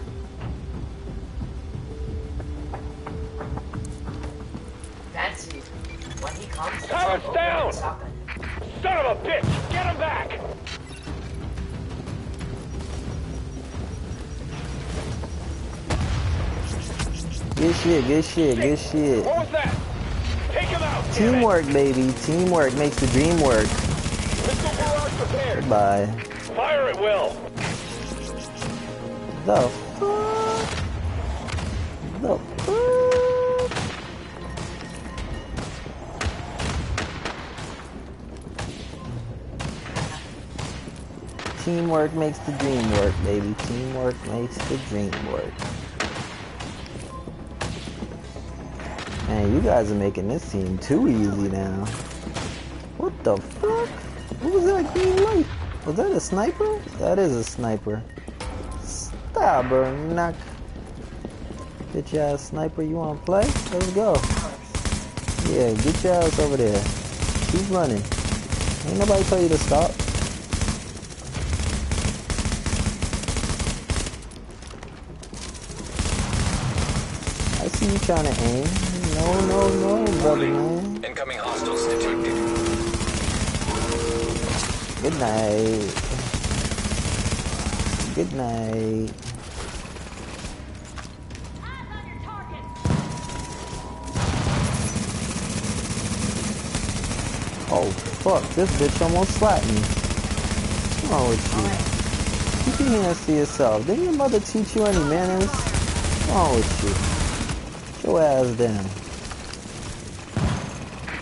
Shit, good shit, good shit. What was that? Take him out. Teamwork, baby. Teamwork makes the dream work. Missile barrage prepared. Goodbye. Fire at will. The fuck? The fuck? Teamwork makes the dream work, baby. Teamwork makes the dream work. Man, you guys are making this team too easy now. What the fuck? What was that green light? Was that a sniper? That is a sniper. Tabernac. Get your ass sniper, you wanna play? Let's go. Yeah, get your ass over there. Keep running. Ain't nobody tell you to stop. I see you trying to aim. No, no, no, man. Incoming hostiles detected. Good night. Good night. Oh fuck, this bitch almost slapped me. What's wrong with you? Keep your hands to yourself. Didn't your mother teach you any manners? What's wrong with you? Get your ass down.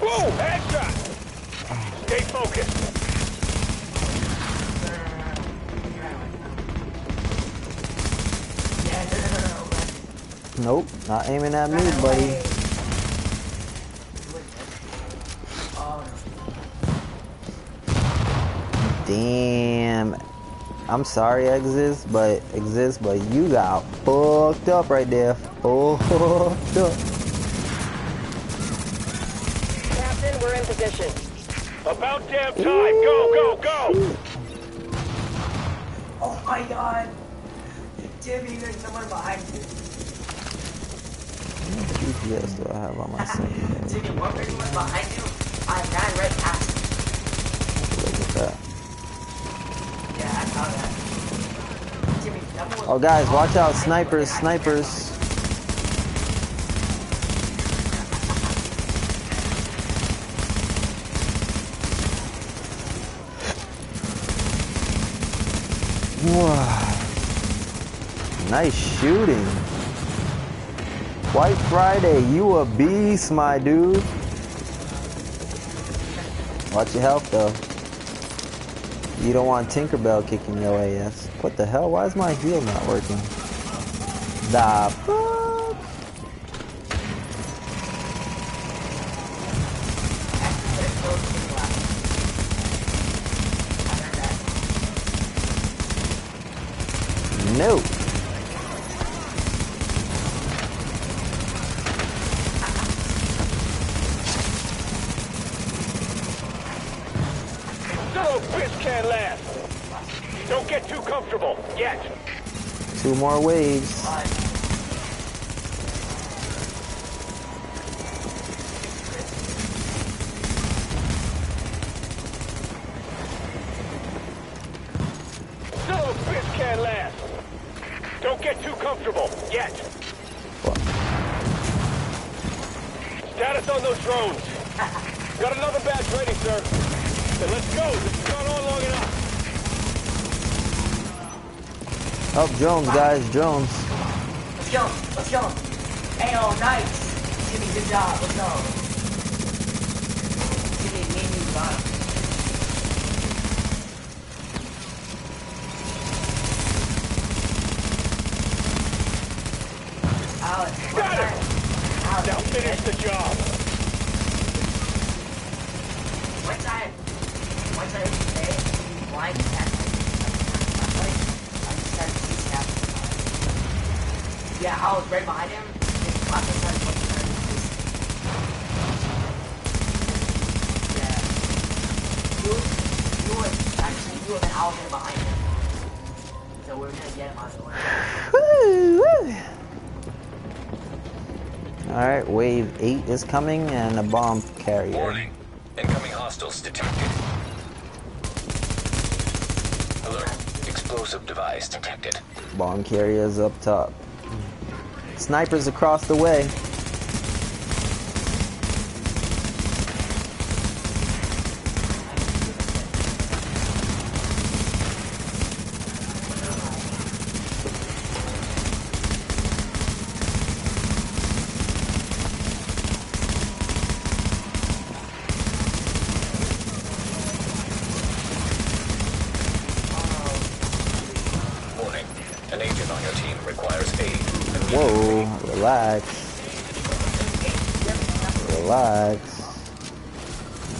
Whoa, headshot! Stay focused. Nope, not aiming at me, buddy. Damn. I'm sorry, Exist, but Exist, but you got fucked up right there. Fucked up. Position. About damn time. Go, go, go! oh my god. Jimmy, there's someone behind you. GPS do I have on my side? Jimmy, one person was behind you. I ran right past you. Look at that. Yeah, I saw that. Jimmy, that one Oh, guys, oh watch out. Snipers, snipers. Nice shooting. White Friday, you a beast, my dude. Watch your health, though. You don't want Tinkerbell kicking your ass. What the hell? Why is my heal not working? The fuck? No. No, bitch can't last. Don't get too comfortable. Yet. Two more waves. No, bitch can't last. Don't get too comfortable. Yet. Fuck. Status on those drones. Got another batch ready, sir. Then let's go. This has gone on long enough. Drones, guys, drones. Let's go. Let's go. Hey, oh, nice. Jimmy, good job. Let's go. Jimmy, me and you got it. Alex, what Got it. time? Alex, Now you finish good? the job. One time, one time today, he blind attacked me. I just started to see snap. Yeah, I was right behind him. His class was started looking at him. Yeah. You, you was actually, you and I was right behind him. So we're gonna get him out of the way. Woo, woo. Alright, wave 8 is coming and a bomb carrier. Warning. Incoming hostiles detected. Alert. Explosive device detected. Bomb carriers up top. Snipers across the way. Warning. An agent on your team requires aid. Whoa, relax. Relax.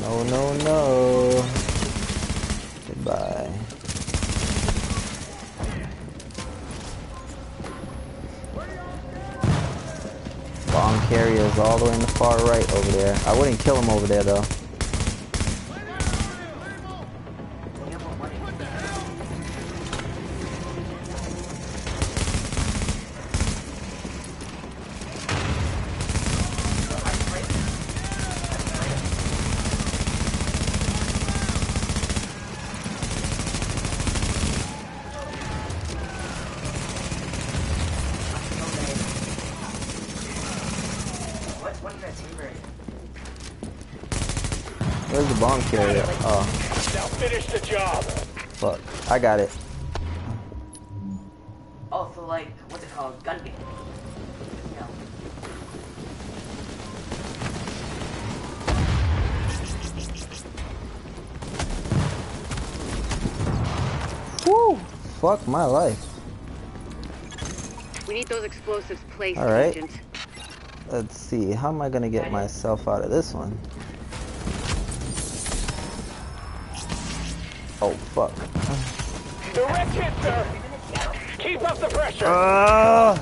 No, no, no. Goodbye. Bomb carriers all the way in the far right over there. I wouldn't kill him over there though. Where's the bomb carrier? Oh, Now finish the job. fuck. I got it. Oh, for like, what's it called? Gun game. Yeah. Woo! Fuck my life. We need those explosives placed, All right. Agent. Let's see. How am I gonna get myself out of this one? Sir. Keep up the pressure. Ah!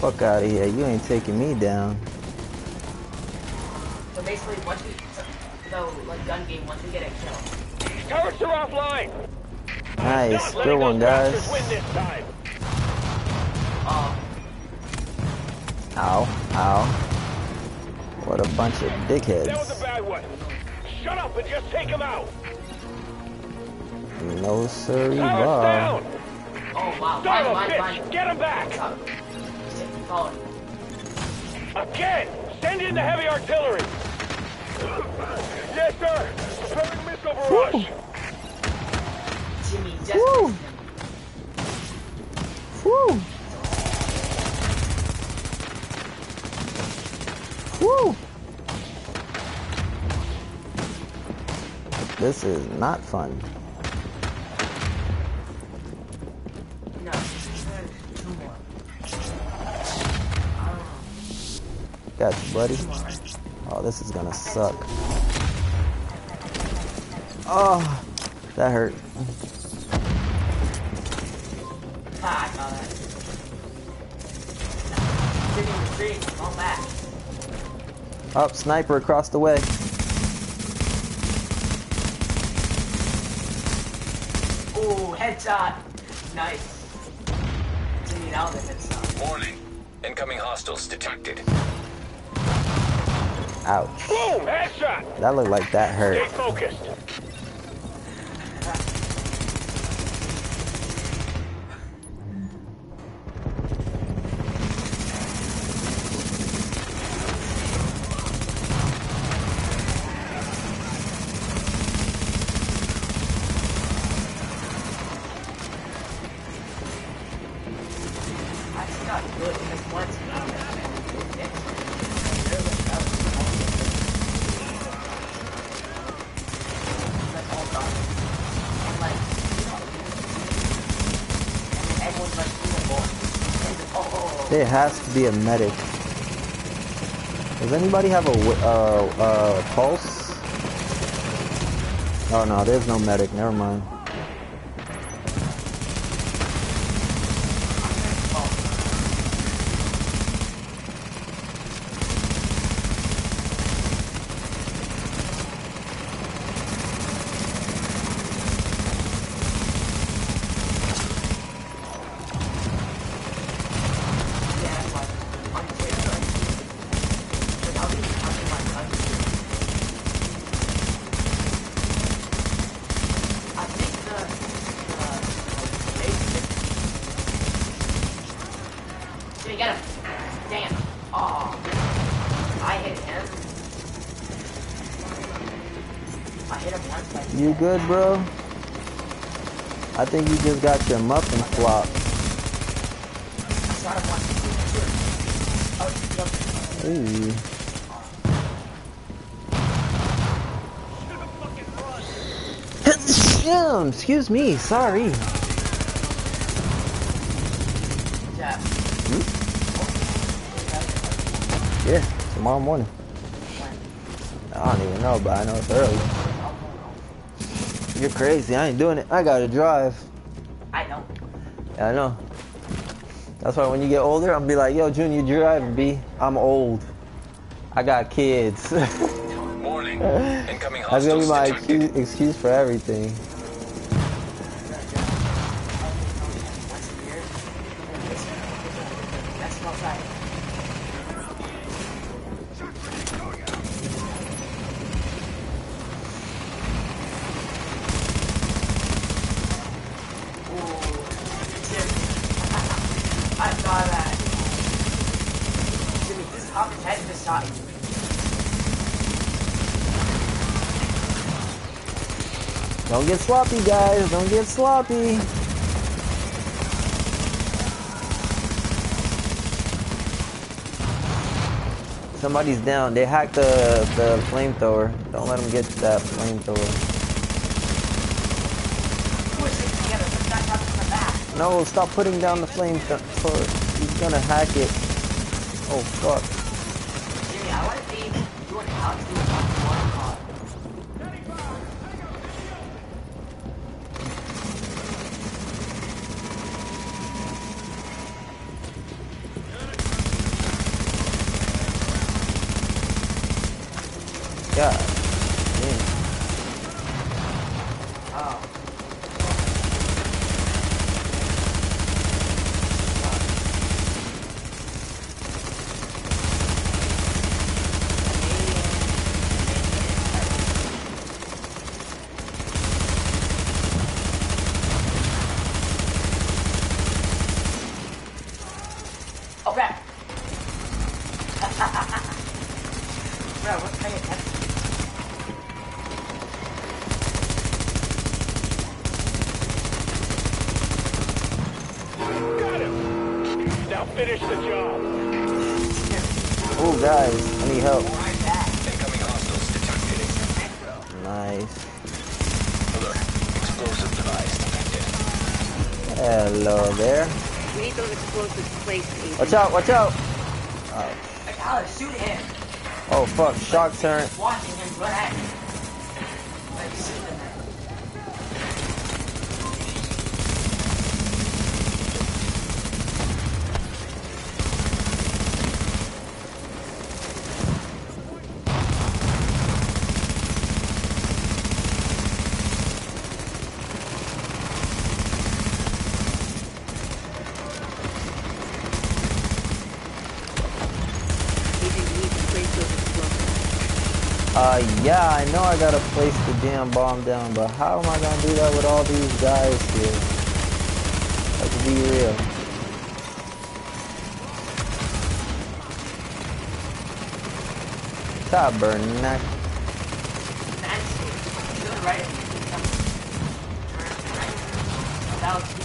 Fuck out of here. You ain't taking me down. So basically, once we, so, so like gun game, once we get a kill, Turrets are offline. Nice. Good one, guys. Win uh, Ow. Ow. What a bunch of That was a dickheads. bad one. Shut up and just take him out. No sir, Towers bar. down. oh wow, Son fine, of a bitch. fine. Get him back. Stop. Sit, follow me. Again. Send in the heavy artillery. yes, sir. Preparing missile barrage. Jimmy, just Woo. Woo! Woo! This is not fun. Buddy. Oh, this is gonna suck. Oh, that hurt. Ah, I saw that. Jimmy, retreat, fall back. Up, sniper across the way. Ooh, headshot. Nice. Jimmy, that was a headshot. Warning. Incoming hostiles detected. Ouch. Boom. Headshot. That looked like that hurt. Stay focused. I just got good because once That's all done. And like, you know, and everyone's like, doable. And just, oh, oh, oh. There has to be a medic. Does anybody have a uh, uh, pulse? Oh no, there's no medic. Never mind. Yeah, that's why. I'm scared, right? But I'll be touching my country. I think the, uh, basic... Did you get him? Damn. Aw. I hit him. I hit him once, but... You good, bro? I think you just got your muffin flop. Oh, Ooh. Damn, excuse me, sorry. yeah. Yeah, tomorrow morning. I don't even know, but I know it's early. You're crazy, I ain't doing it. I gotta drive. I know. Yeah, I know. That's why when you get older, I'm be like, yo, Junior, you drive, B. I'm old. I got kids. Warning. Incoming That's gonna be my excuse, excuse for everything. That's weird. That's outside. I saw that. Jimmy, this top head just shot you. Don't guys. Don't get sloppy. Somebody's down. They hacked the the flamethrower. Don't let them get that flamethrower. We're sticking together. Let's not talk from the back. No, stop putting down the flamethrower. He's gonna hack it. Oh fuck. Jimmy, I want to see you and Alex do a one call. God. Damn. Oh. Oh crap! Bro, what's paying attention? Got him! Now finish the job. Oh guys, I need help. Incoming hostiles detected. Nice. Alert. Explosive device detected. Hello there. We need those explosives placed, Agent. Watch out, watch out. Hey, Alex, shoot him! Oh fuck, shock turn. Watching him run at you. Like, shoot him. Agent, you need to place those explosives. Uh, yeah, I know I gotta place the damn bomb down, but how am I gonna do that with all these guys here? Let's be real. Tabernacle. Nancy, do it right. Turn right. That was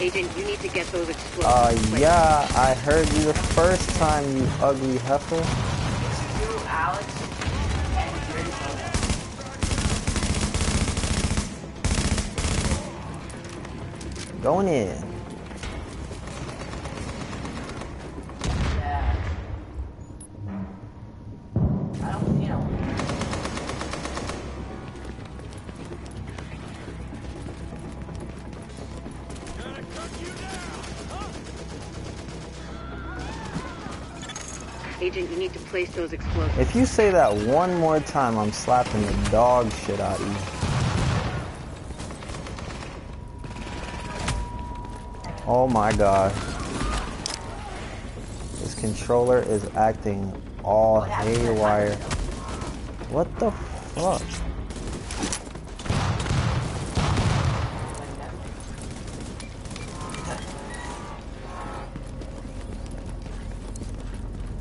easy. Agent, you need to get those explosives Uh, placed. yeah, I heard you the first time, you ugly heifer. Going in. Place those explosives. If you say that one more time, I'm slapping the dog shit out of you. Oh my god. This controller is acting all haywire. What the fuck?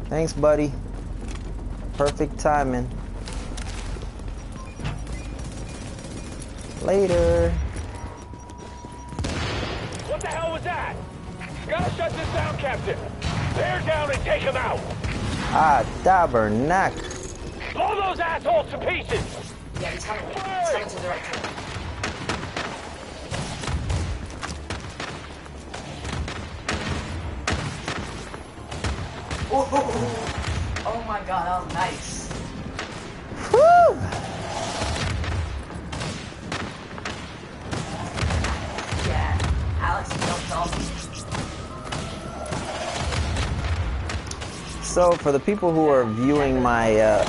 Thanks, buddy. Perfect timing. Later. What the hell was that? Gotta shut this down, Captain. Bear down and take him out. Ah, tabernac. Blow those assholes to pieces. Yeah, he's coming. He's coming to the right. So for the people who are viewing my uh,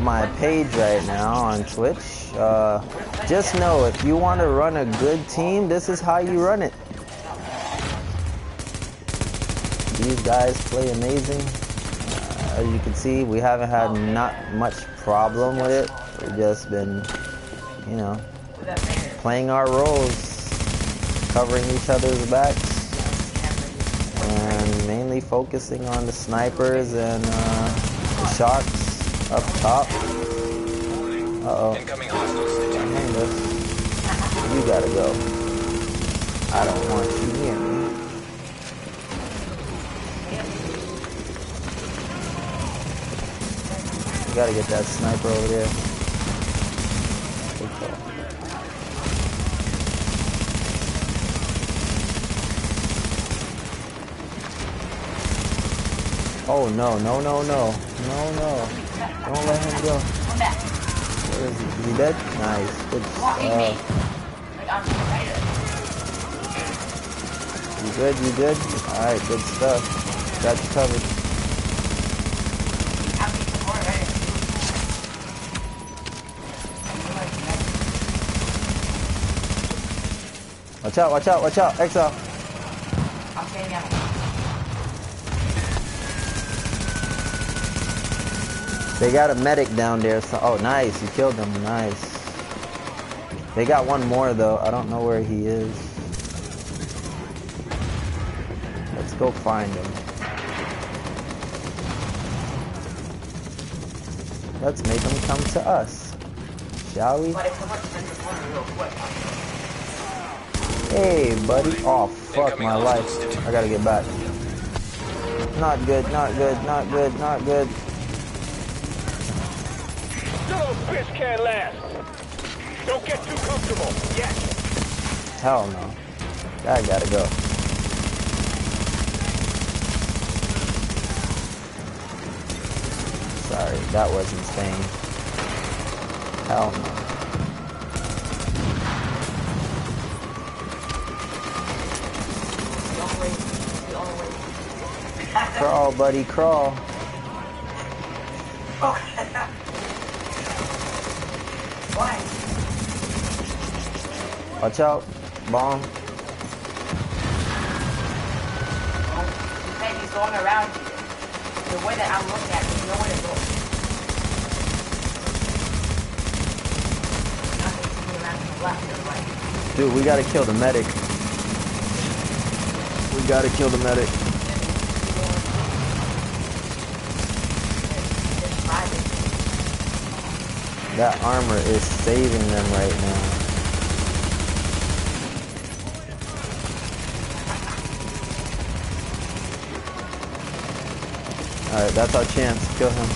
my page right now on Twitch, uh, just know if you want to run a good team, this is how you run it. These guys play amazing. Uh, as you can see, we haven't had not much problem with it. We've just been, you know, playing our roles, covering each other's backs. Focusing on the snipers and uh, the sharks up top. Uh oh. Detected. You gotta go. I don't want you near me. You gotta get that sniper over there. Oh no, no, no, no. No, no. Don't let him go. Come back. Where is he? Is he dead? Nice. Good stuff. I'm You good? You good? Alright, good stuff. Got you covered. I'm. Watch out, watch out, watch out. Exile. I'm out. They got a medic down there. So, oh, nice. You killed him. Nice. They got one more, though. I don't know where he is. Let's go find him. Let's make him come to us. Shall we? But if someone turns the corner real quick, Hey, buddy. Oh, fuck my life. I gotta get back. Not good, not good, not good, not good. Those fish can't last. Don't get too comfortable. Yes. Hell no. I gotta go. Sorry, that was insane. Hell no. the only way, the only way. Crawl, buddy, crawl. Why? Watch out. Bomb. He he's going around you. The way that I'm looking at, there's nowhere to go. Not that he's moving around to the left or right. Dude, we gotta kill the medic. We gotta kill the medic. That armor is saving them right now. Alright, that's our chance. Kill him.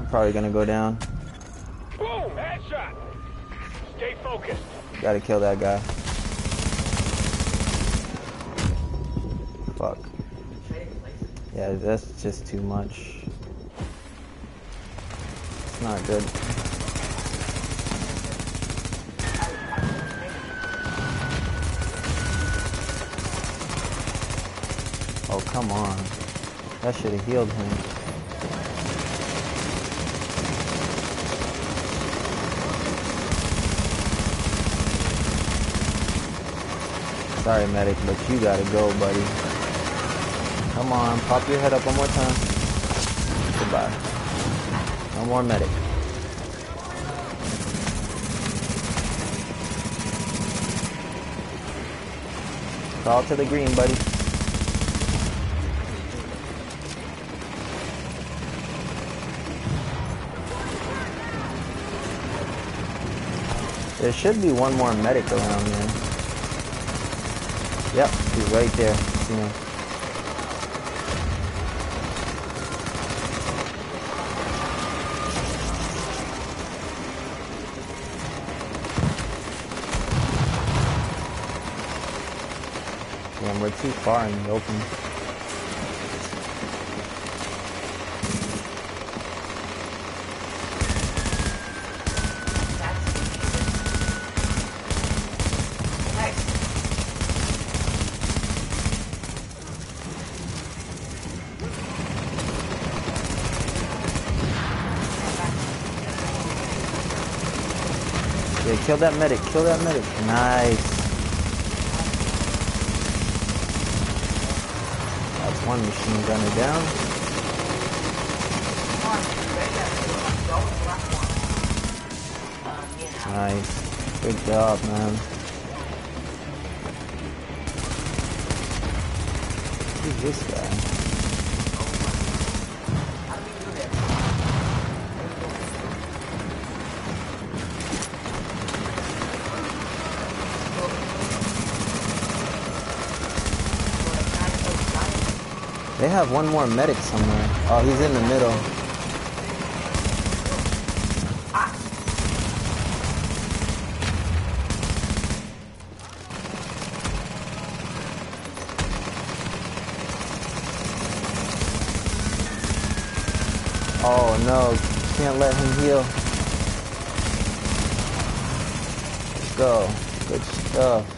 I'm probably gonna go down. Boom! Headshot. Stay focused. Gotta kill that guy. Fuck. Yeah, that's just too much. It's not good. Oh, come on. That should have healed him. Sorry, medic, but you gotta go, buddy. Come on, pop your head up one more time. Goodbye. No more medic. Crawl to the green, buddy. There should be one more medic around there. Yep, he's right there. See him. Damn, we're too far in the open. Kill that medic, kill that medic. Nice. One machine gunner down. Nice. Good job, man. Who's this guy? Have one more medic somewhere. Oh, he's in the middle. Oh no, can't let him heal. Let's go. Good stuff.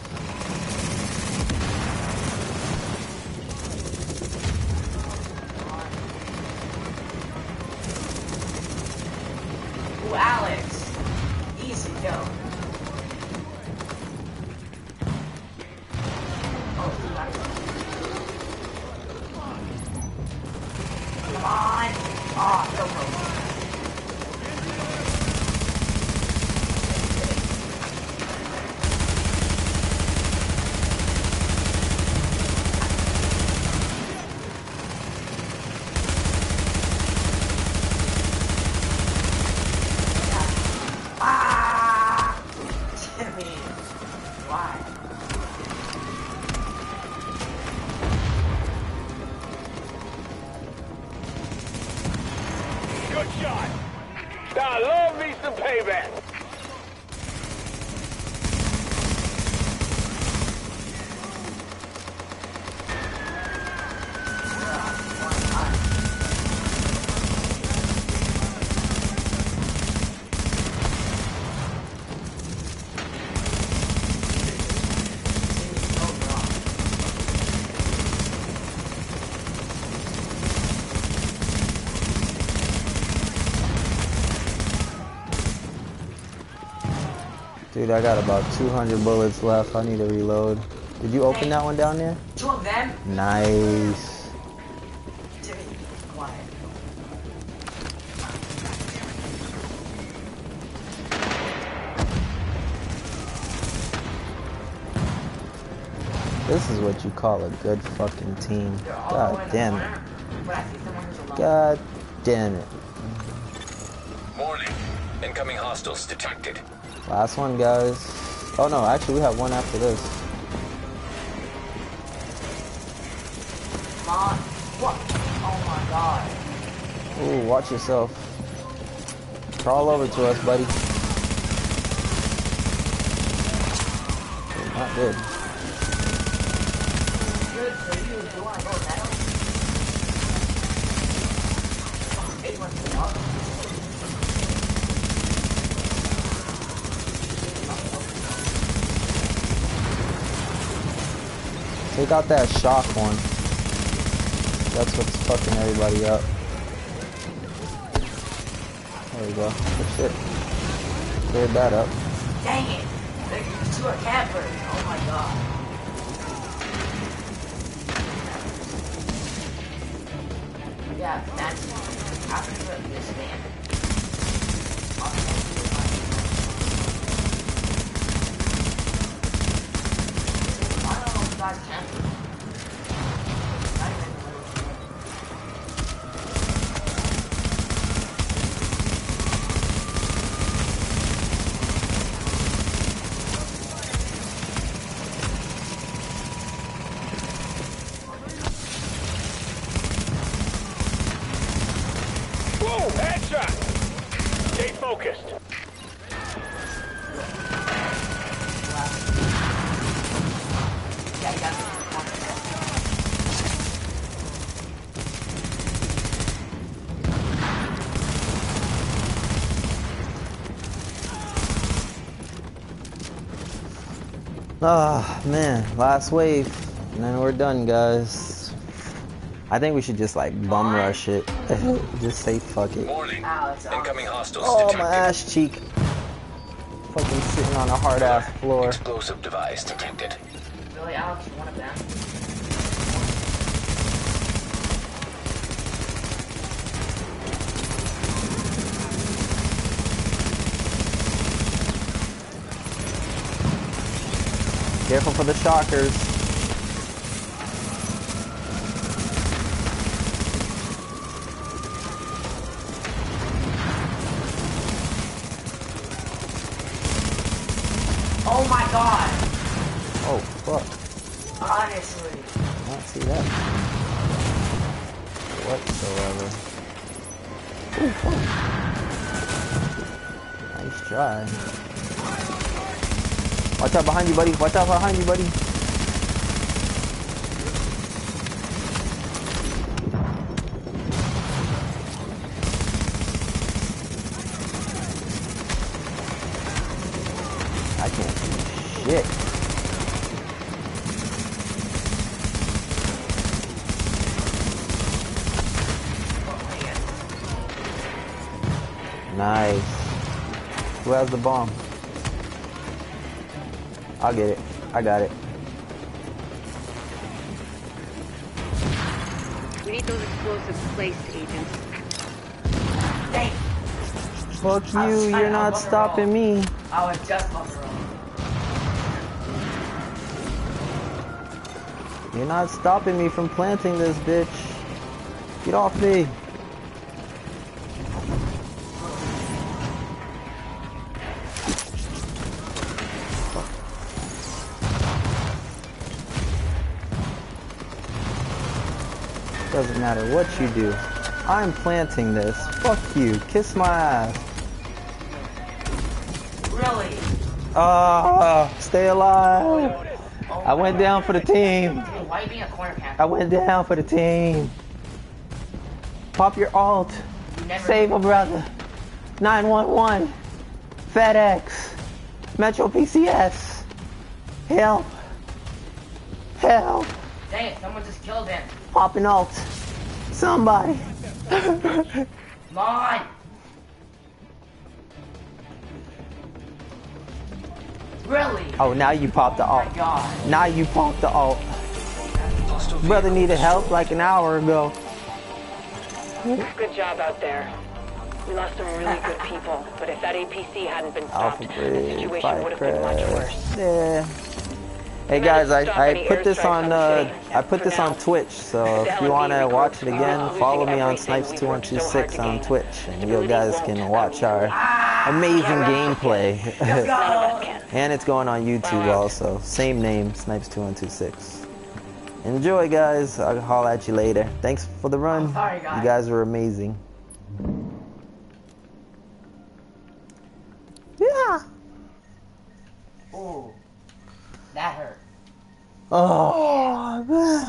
Dude, I got about 200 bullets left. I need to reload. Did you open that one down there? Two of them? Nice. Jimmy, quiet. This is what you call a good fucking team. They're all the way God damn it. corner, But I see someone who's alone. God damn it. Warning. Incoming hostiles detected. Last one, guys. Oh no, actually we have one after this. On. What? Oh my god. Ooh, watch yourself. Crawl over to us, buddy. Not. Good for you. Do you want to go metal? Oh, it must be up. Take out that shock one. That's what's fucking everybody up. There we go. Good shit. Cleared that up. Dang it. They're two are campers. Oh my god. Yeah, that's after this man. I don't know if you guys campers. Not even a little. Whoa, headshot. Stay focused. Yeah, you got one. Ah, man. Last wave. And then we're done, guys. I think we should just like bum rush it. just say fuck it. Warning. Alex, Alex. Incoming hostiles Oh, detected. my ass cheek. Fucking sitting on a hard ass floor. Explosive device detected. Really, Alex, you want to ban? Careful for the shockers. Oh my god! Oh, fuck. Honestly. I don't see that. Whatsoever. Ooh, fuck. Nice try. Watch out behind you, buddy. Watch out behind you, buddy. I can't see shit. Nice. Who has the bomb? I'll get it. I got it. We need those explosives placed, agent. Dang! Fuck I was you, you're to not stopping me. I was just about to roll. You're not stopping me from planting this bitch. Get off me. Doesn't matter what you do. I'm planting this. Fuck you. Kiss my ass. Really? Ah, stay alive. Oh I went down for the team. Why are you being a corner I went down for the team. Pop your alt. You Save a brother. 911. FedEx. Metro PCS. Help. Dang it, someone just killed him. Pop an alt. Somebody. Come on! Really? Oh, now you popped the Oh alt. god. Now you popped the alt. Brother needed help like an hour ago. Good job out there. We lost some really uh-uh. good people, but if that APC hadn't been stopped, the situation would have been much worse. Yeah. Hey guys, I, I put this on uh, I put this on Twitch, so if you want to watch it again, follow me on Snipes2126 on Twitch, and you guys can watch our amazing gameplay. None of us can. and it's going on YouTube also, same name, Snipes2126. Enjoy, guys. I'll holler at you later. Thanks for the run. Sorry, guys. You guys are amazing. Yeah. Ooh. That hurt. Oh man.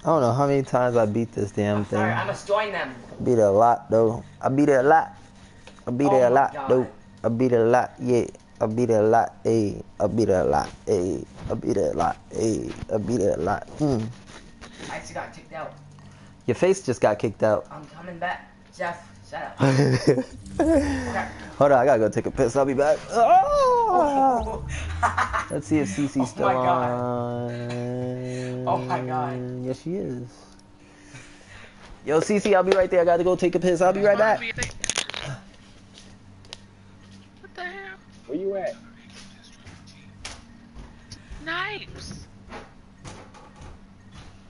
I don't know how many times I beat this damn thing. Sorry, I must join them. beat it a lot though. I beat it a lot. I beat Oh it a lot God. though. I beat it a lot, yeah. I beat it a lot, ayy. I beat it a lot, ayy. I beat it a lot, ayy. I beat it a lot. Mm. I actually got kicked out. Your face just got kicked out. I'm coming back. Jeff, shut up. Hold on, I gotta go take a piss. I'll be back. Oh! Let's see if oh Cece's Oh still my God. on. Oh my God. Yes, she is. Yo, Cece, I'll be right there. I gotta go take a piss. I'll be right back. What the hell? Where you at? Snipes!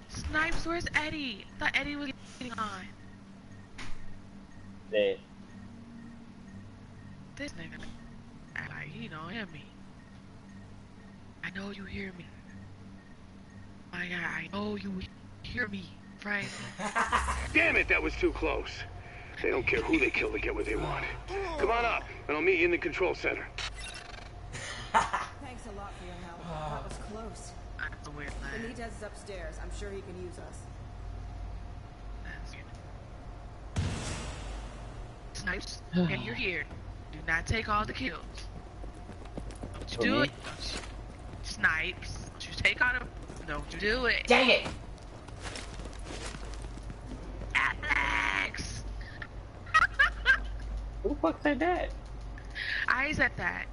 Snipes, where's Eddie? I thought Eddie was getting on. Dead. This nigga, act like he don't hear me. I know you hear me. My God, I know you hear me, Frank. Damn it, that was too close. They don't care who they kill to get what they want. Come on up, and I'll meet you in the control center. Thanks a lot for your help. That was close. I'm a weird lad. Benitez is upstairs. I'm sure he can use us. Snipes, and you're here. Do not take all the kills. Don't you do me? it. Don't you, Snipes, don't you take all the. Don't you do it. Dang it! Alex! Who the fuck said that? I said that.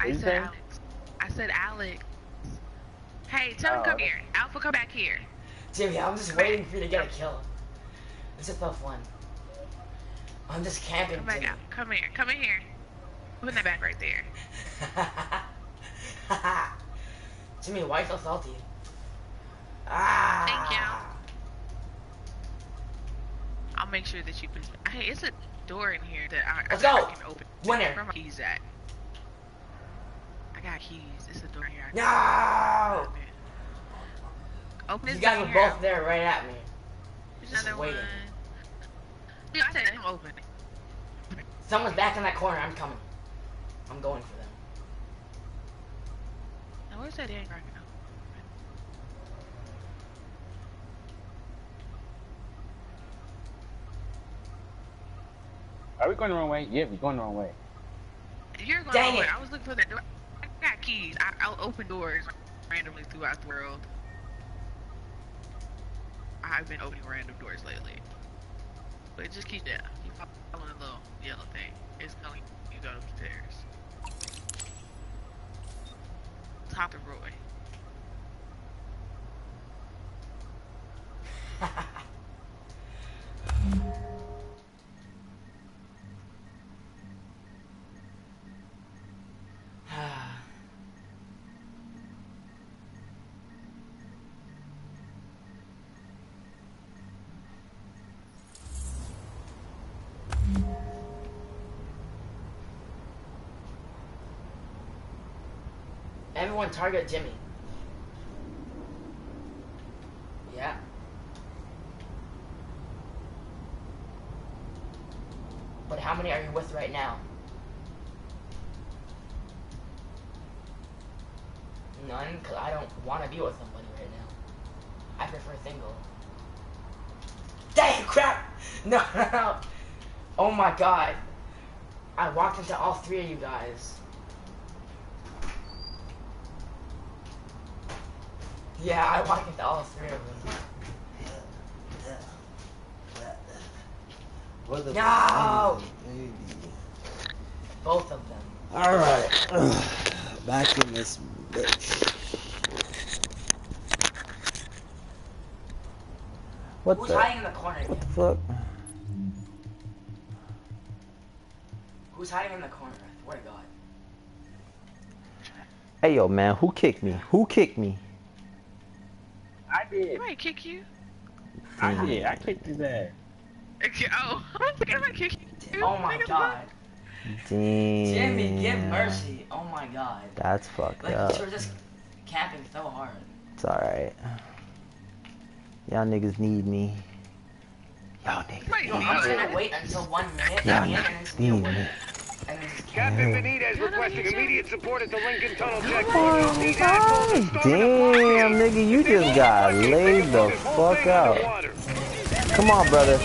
I What'd said say? Alex. I said Alex. Hey, tell him Oh. come here. Alpha, come back here. Jimmy, I'm just waiting for you to get a kill. This is tough one. I'm just camping. Come back out. Come here. Come in here. Put that back right there. Jimmy, why you so salty? Ah. Thank you. I'll make sure that you put. Hey, it's a door in here that I, Let's I, go. I can open. Winner. Where my keys at? I got keys. It's a door here. I No. Open this You guys here. both there right at me. There's just another waiting. one. Yeah, I said I'm open. Someone's back in that corner. I'm coming. I'm going for them. Now where's that dang cracking up? Are we going the wrong way? Yeah, we're going the wrong way. You're going Dang over. it. I was looking for that door. I got keys. I, I'll open doors randomly throughout the world. I've been opening random doors lately. But it just keep that. Keep following the little yellow thing. It's telling you go upstairs. Talk to Roy. Everyone target Jimmy. Yeah. But how many are you with right now? None, because I don't want to be with somebody right now. I prefer single. Dang, crap! No, no, no. Oh my god. I walked into all three of you guys. Yeah, I walked into all three of them. What the No! baby? Both of them. All right, back in this bitch. What Who's the? hiding in the corner? What the fuck? Who's hiding in the corner? I swear to God. Hey yo, man, who kicked me? Who kicked me? I did. I kick you. I did. I kicked his ass. Oh, I'm thinking about kicking you. too. Oh my Nigga, God. Damn. Jimmy, give mercy. Oh my God. That's fucked Like, up. you were just camping so hard. It's alright. Y'all niggas need me. Y'all niggas Wait, need No, me. I'm just gonna wait until one minute Y'all at the end and then niggas just be a need me. And then just Captain Benitez requesting immediate support at the Lincoln Tunnel Oh, checkpoint. These assholes are God storming the blockade. damn, nigga, you just got laid the fuck out. Come on, brother.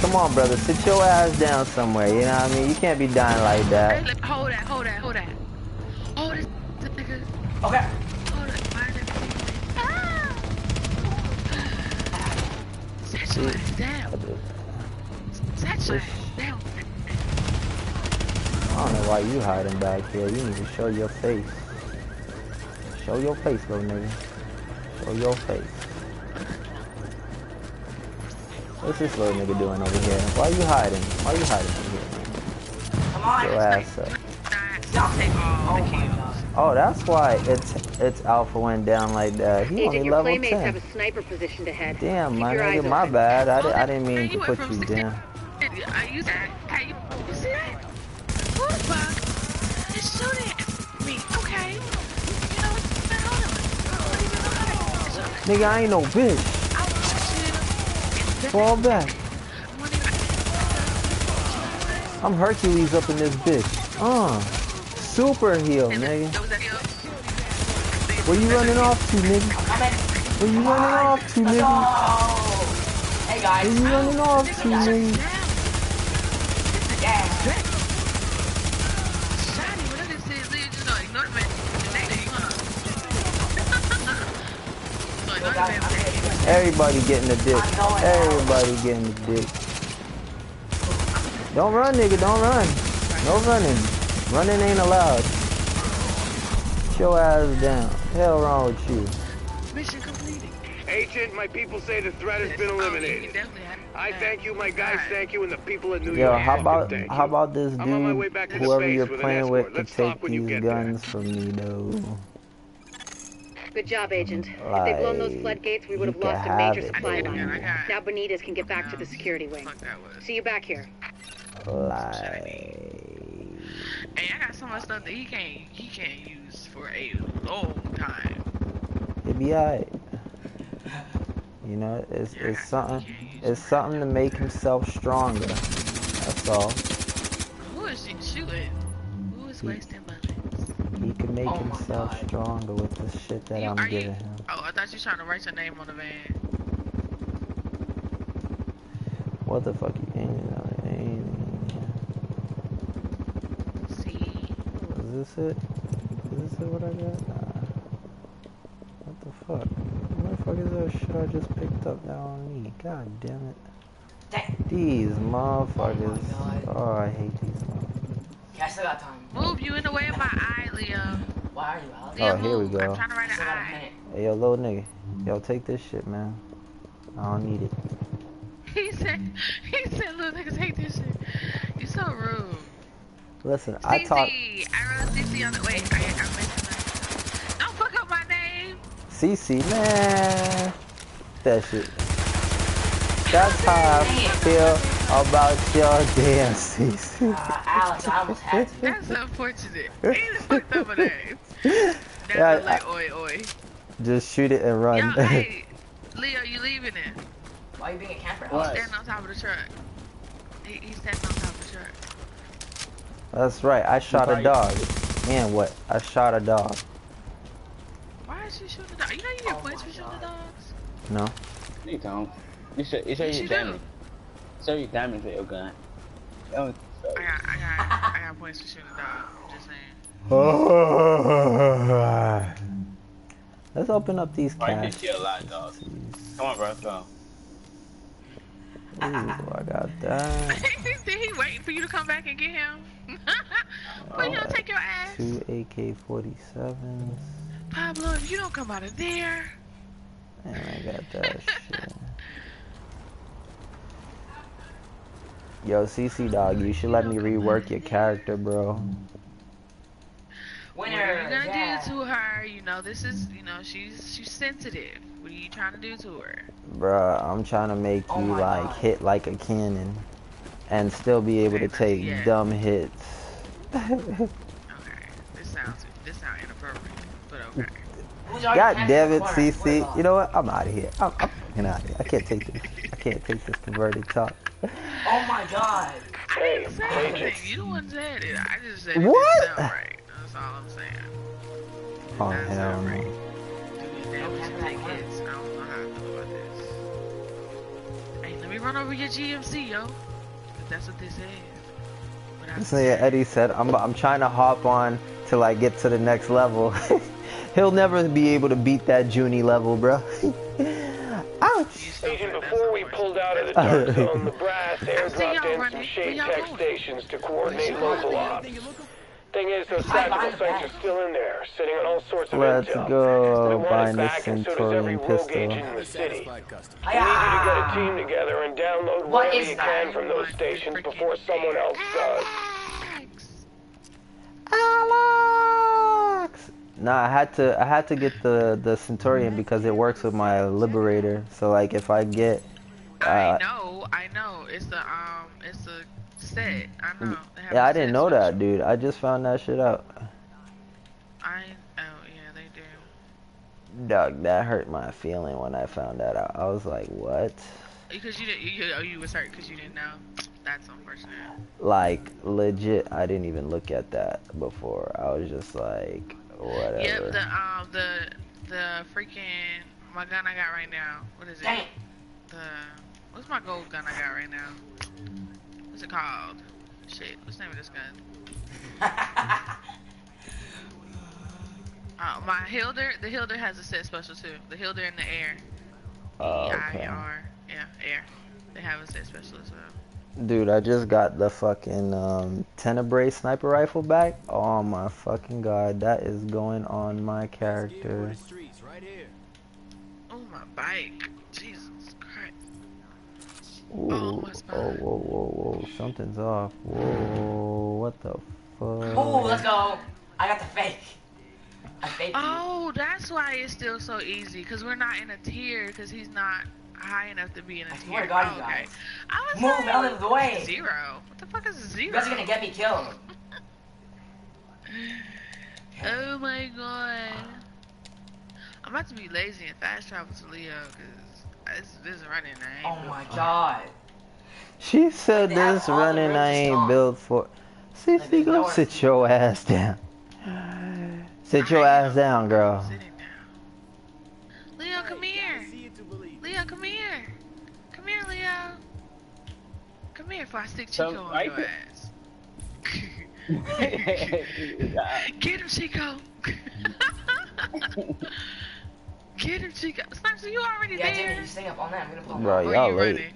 Come on, brother. Sit your ass down somewhere. You know what I mean? You can't be dying like that. hold that, hold that, hold that. Hold this, this nigga. Okay. Hold it. Why? Ah! Set your ass down. Set your ass down. I don't know why you hiding back here. You need to show your face. Show your face, little nigga. Show your face. What's this little nigga doing over here? Why are you hiding? Why are you hiding over here? Come on. Your ass up. Stop. Take all Oh the my kills. God. Oh, that's why it's it's Alpha went down like that. He Agent, only your level playmates have 10. a sniper position ahead. Damn, Keep my your eyes nigga, my open. bad. I, di- I didn't mean to put you down. I use that. Hey, you, you see that? Nigga, I ain't no bitch. Fall back. I'm Hercules up in this bitch. Uh, super heal, nigga. Where you running off to, nigga? Where you running off to, nigga? Where you running off to, nigga? Everybody getting the dick. Everybody getting the dick. Don't run, nigga. Don't run. No running. Running ain't allowed. Sit your ass down. Hell wrong with you. Mission completed. Agent, my people say the threat has been eliminated. I thank you, my guys thank you, and the people in New Yo, York how about how about this I'm on my way dude? back to the Whoever you're playing escort. with could take these get there. guns from me though. Good job, Agent. If they'd blown those floodgates, we would have lost a major it, supply baby. line. Now Benitez can get back to the security wing. See you back here. Like, Hey, I got so much stuff that he can't he can't use for a long time. it be alright. You know, it's it's something. It's something to make himself stronger. That's all. Who is she shooting? Who is wasting bullets? He can make Oh himself stronger with the shit that You- I'm are you- giving him. Oh, I thought you were trying to write your name on the van. What the fuck you aiming at? Aiming. See? Is this it? Is this it what I got? Nah. What the fuck? What the fuck is that shit I just picked up now on me? God damn it. These motherfuckers. Oh, oh, I hate these motherfuckers. Okay, I still got time. Move, you in the way of my eye, Leo. Why are you, Alex? Oh, here we go. I'm trying to write an eye. Hey, yo, little nigga. Yo, take this shit, man. I don't need it. He said, he said, look, nigga, take this shit. You so rude. Listen, I CC, taught I wrote CC on the, wait, I, I. Don't fuck up my name. CC, man. That shit. That's how I feel about your damn CC. Uh, Alex, I almost had to. That's unfortunate. He fucked up my name. That's Yeah, like, oi, oi. Just shoot it and run. Yo, hey, Leo, you leaving it? Why you being a camper, He's Alex? standing on top of the truck. He, he's standing on top of the truck. That's right. I shot a dog. And what? I shot a dog. Why is she shooting the dog? You know you get points for shooting the dogs? No. You don't. You should. You show Yes, you you damage. Show you damage with your gun. Don't. I got, I got, I got points for shooting the dog. I'm just saying. Let's open up these Why you cash. did a lot of? Come on, bro. Go. Ooh, I got that. Did he waiting for you to come back and get him? When you don't take your ass? Two AK-47s. Pablo, if you don't come out of there. And I got that shit. Yo, CC dog, you should let me rework your character, bro. What are you gonna do to her? You know, this is, you know, she's she's sensitive. What are you trying to do to her? Bruh, I'm trying to make Oh you my like God. hit like a cannon and still be able to take yeah. dumb hits. okay, This sounds this sounds inappropriate, but okay. God damn it, CC. You know what? I'm out of here. I'm, I'm out of here. I can't take this. I can't take this converted talk. Oh my god. I didn't say anything. You the one said it. I just said it What? didn't sound right. That's all I'm saying. Oh hell no. Damage and take hits. I don't know how I feel about this. Hey, let me run over your GMC, yo. If that's what this is. But I So yeah, Eddie said, I'm I'm trying to hop on till I get to the next level. He'll never be able to beat that Junie level, bro. Ouch. Agent, before we pulled out of the oh, dark zone, the brass airdropped in some shade tech stations to coordinate local ops. Thing is, those tactical sites are still in there, sitting on all sorts of Let's intel. go They find it the so Centurion pistol. in the city. We need you to get a team together and download What you that? can from those stations before someone else does. Alex. Nah, I had to I had to get the the Centurion because it works with my Liberator. So like if I get I uh, know, I know. It's the um, it's the set. I know. Yeah, I didn't know switch. that, dude. I just found that shit out. I oh yeah, they do. Dog, that hurt my feeling when I found that out. I was like, what? Because you didn't, you, you- oh, you was hurt because you didn't know. That's unfortunate. Like legit, I didn't even look at that before. I was just like, whatever. Yep, the um, the the freaking my gun I got right now. What is it? Dang. The what's my gold gun I got right now? What's it called? Shit, what's the name of this gun? Uh, my Hilder, the Hilder has a set special too. The Hilder in the air. Oh, okay. E-I-R, yeah, air. They have a set special as well. Dude, I just got the fucking um, Tenebrae sniper rifle back. Oh my fucking god, that is going on my character. Oh my bike. Jesus Christ. Ooh. Oh, whoa, whoa, whoa. Something's off. Whoa. What the fuck? Oh, let's go. I got the fake. I faked Oh, that's why it's still so easy. Because we're not in a tier. Because he's not high enough to be in a I tier. swear to God, oh, you okay. I was Move like, out of the way. Zero. What the fuck is zero? You guys are gonna get me killed. oh my god. I'm about to be lazy and fast travel to Leo because this, this is running. I ain't Oh my for. god. She said this running roads I ain't strong. built for. Sissy, go sit your ass down. Sit your ass down, girl. Come here before I stick So, Chico on right your there- ass. Yeah. Get him, Chico. Get him, Chico. Spencer, you already Yeah, Jimmy, there? you stay up all night. I'm gonna pop Bro, out. Y'all you late. running?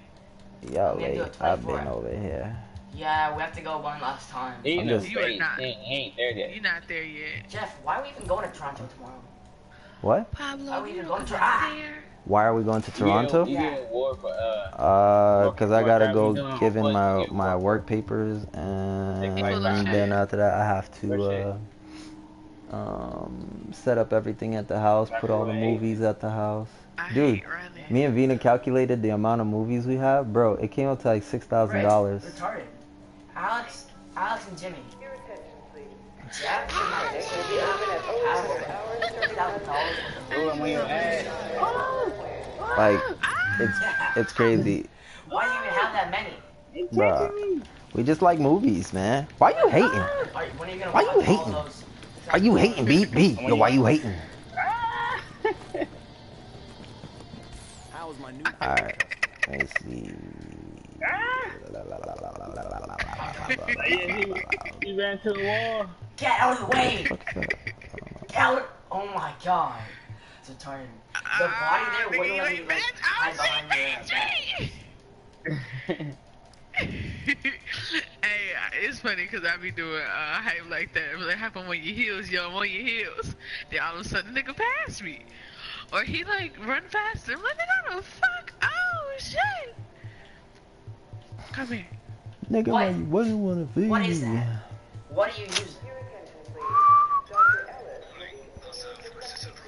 Y'all We have to late. do a I've been over here. Yeah, we have to go one last time. He I'm know just- You are not. he, he ain't there yet. You're not there yet. Jeff, why are we even going to Toronto tomorrow? What? Pablo, Are we even going to- out Ah! there. Why are we going to Toronto? You get, you get award for uh. Uh, cause I gotta go out, give in my my work. work papers, and then after that I have to uh, um set up everything at the house, put all the movies at the house. Dude. Me and Vina calculated the amount of movies we have, bro. It came up to like six thousand dollars. Retarded. Alex, Alex and Jimmy. Jeff and my dick will be up. Fifty thousand dollars. Oh, I'm waiting. Hey. Like, it's it's crazy, Why do you even have that many? bro. We just like movies, man. Why you hating? Are, you gonna Why watch you hating? those? Are you hating, B? B? Yo, why you hating? How's my new Alright, let's see. Yeah, he, he ran to the wall. Get out of the way! Fuck is that? Get out! Oh my god. It's retarded. The body there nigga, wouldn't you let me like, hide I'm behind your back. hey, uh, it's funny because I be doing uh, hype like that. It happen on your heels, yo, I'm on your heels. Then all of a sudden, nigga pass me. Or he like run faster. I'm like, nigga, the fuck? Oh, shit. Come here. Nigga, What? why you wouldn't wanna be? What is that? What are you using?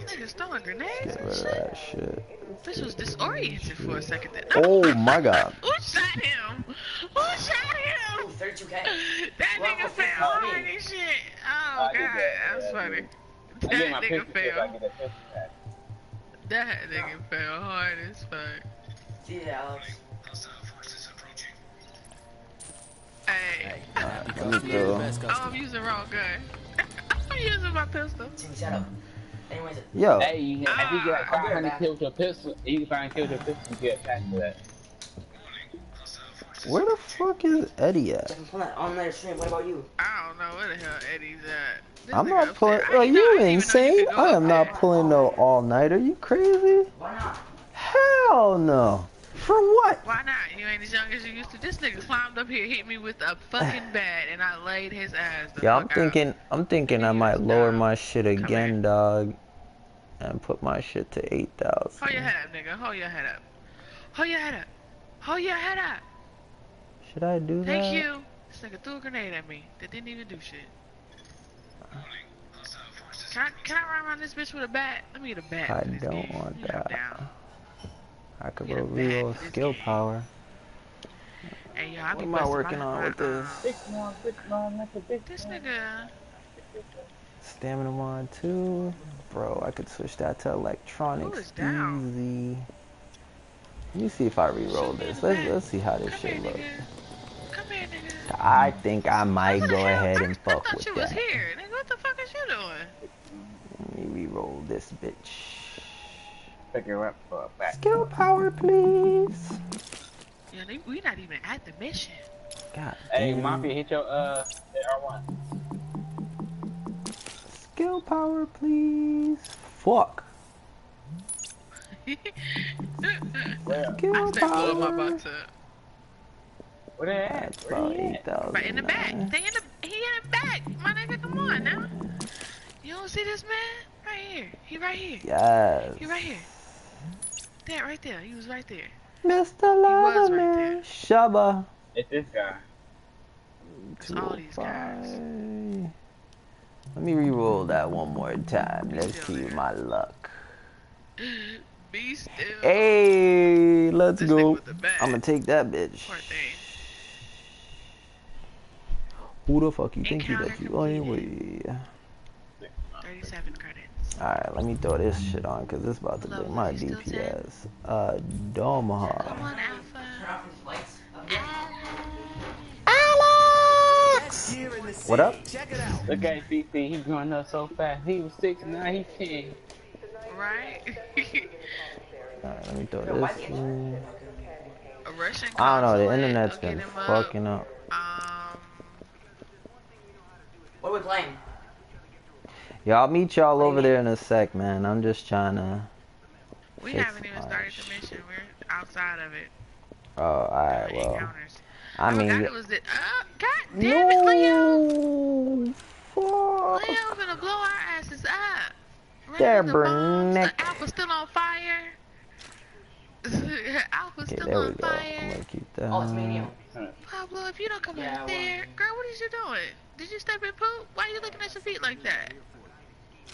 Niggas throwing grenades Get and rid of shit. that shit. This was disoriented for a second there. Oh my god. Who shot him? Who shot him? Ooh, 32k. That Well, nigga fell fifty hard three. and shit. Oh, I god, that, that's yeah, funny. That nigga picture if I fell. get a picture back. That nigga fell hard as fuck. See ya, Alex. Hey. Alright, let I'm using, go. oh, I'm using wrong gun. I'm using my pistol. Shut up. Anyways, Yo, Hey, you can, if you get ah. like I'll be right 500 back. kills with a pistol, you can find kills with a pistol, you get attached to that. where the fuck is Eddie at? Jeff, I'm that on their stream. What about you? I don't know where the hell Eddie's at. This I'm not pulling. Are didn't know- you didn't even know you insane? I am not pulling no all nighter. You crazy? Why not? Hell no. For what? Why not? You ain't as young as you used to. This nigga climbed up here, hit me with a fucking bat, and I laid his ass the Yeah, I'm fuck out. thinking. I'm thinking I might lower my shit again, dog, and put my shit to eight Hold your head up, nigga. Hold your head up. Hold your head up. Hold your head up. Should I do that? Thank you. This nigga threw a grenade at me that didn't even do shit. Can I, can I run around this bitch with a bat? Let me get a bat. I don't game. want You know, that. Down. I could Get a go bag reload for this skill game. power. Hey, yo, I What am I working on with this? Six more, six more, that's a big This nigga. Stamina mod two. Bro, I could switch that to electronics easy. Let me see if I re-roll Shoot me in this. Let's back. let's see how this Come shit looks. here. I think I might What go hell? ahead and I fuck thought with you was that. here. Nigga, what the fuck is you doing? Let me re-roll this bitch. Pick her up for a back. Skill power, please. Yeah, they, we not even at the mission. God Hey, damn. Mafia, hit your, uh, R1. Skill power, please. Fuck. Skill I stay blowing my power. box up. Where they at? Where about he eight at? Right in the back. They in the he in the back. My nigga, come on now. You don't see this man? Right here. He right here. Yes. He right here. There, right there. He was right there. Mr. was right Loverman, Shubba. It's this guy. It's all these guys. Let me re-roll that one more time. Let's see my luck. Be still. Hey, let's This go. nigga with the bag. I'm gonna take that bitch. Who the fuck you think you Encounter that you are anyway? 37 credits. Alright, let me throw this shit on because it's about to break my DPS. Uh, Domaha. Come on, Alpha. Turn off these lights. Alex! What up? Look at CC, he growing up so fast. He was six, now he's ten. Right? Alright, let me throw this in. I don't know, the consulate, internet's okay, been them up. fucking up. Um, What are we playing? Yeah, I'll meet y'all over there in a sec, man. I'm just trying to. we haven't even my started the mission. We're outside of it. Oh, alright, well. Encounters. I mean, forgot it was the. Uh, God damn it, Leo! no! Fuck! Leo gonna blow our asses up. There, Running the bombs. The Alpha's still on fire. Alpha's Okay, still there we on go. I'm fire. gonna keep that. Oh, it's me and you. Pablo, if you don't come Yeah, out I there, girl, what is you doing? Did you step in poop? Why are you looking at your feet like that?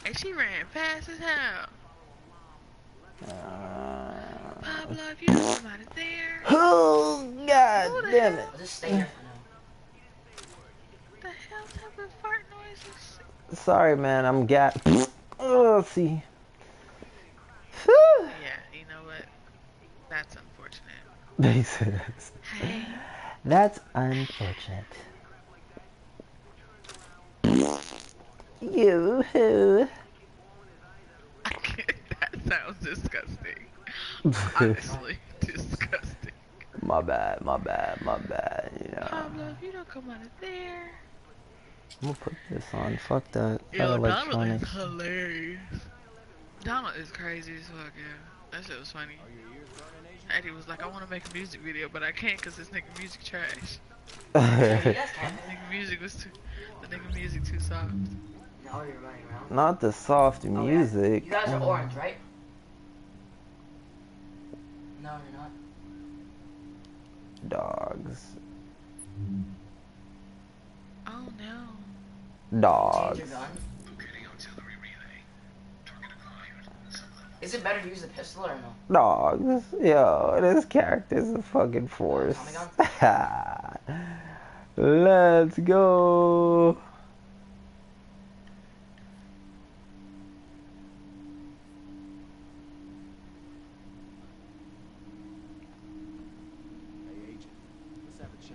And she ran fast as hell. Uh, Pablo, if you don't come out of there, oh, god Who damn it. Just stay here for now. the hell type of fart noises? Sorry, man. I'm gat. Oh, see. Yeah, you know what? That's unfortunate. They said that's, Hey, that's unfortunate. You. who? that sounds disgusting. Honestly, disgusting. my bad, my bad, my bad. You know. Pablo, if you don't come out of there. I'm gonna put this on. Fuck that. that Yo, Donald is hilarious. Donald is crazy as fuck, yeah. That shit was funny. Eddie was like, I want to make a music video, but I can't because this nigga music trash. The nigga music was too, the nigga music too soft. No, you're running around. Not the soft Oh, yeah. music. You guys are orange, right? No, you're not. Dogs. Oh no. Dogs. Is it better to use the pistol or no? Dogs. Yo, this character's a fucking force. Let's go.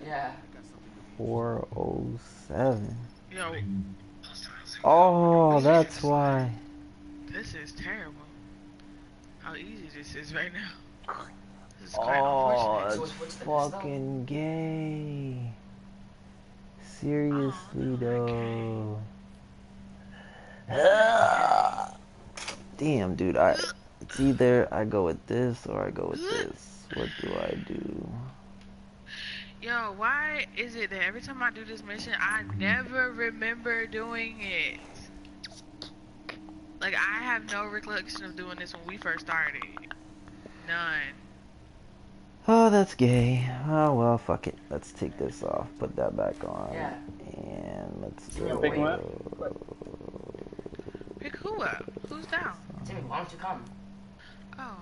Yeah. 407. Yo, Oh, that's why. this is terrible. How easy this is right now. This is Oh. So that's fucking gay. Seriously, oh, though. Damn, dude. I. It's either I go with this or I go with this. What do I do? Yo, why is it that every time I do this mission, I never remember doing it? Like, I have no recollection of doing this when we first started. None. Oh, that's gay. Oh well, fuck it. Let's take this off. Put that back on. Yeah. And let's Yeah, go. pick 'em up. Pick who up? Who's down? Timmy, why don't you come? Oh.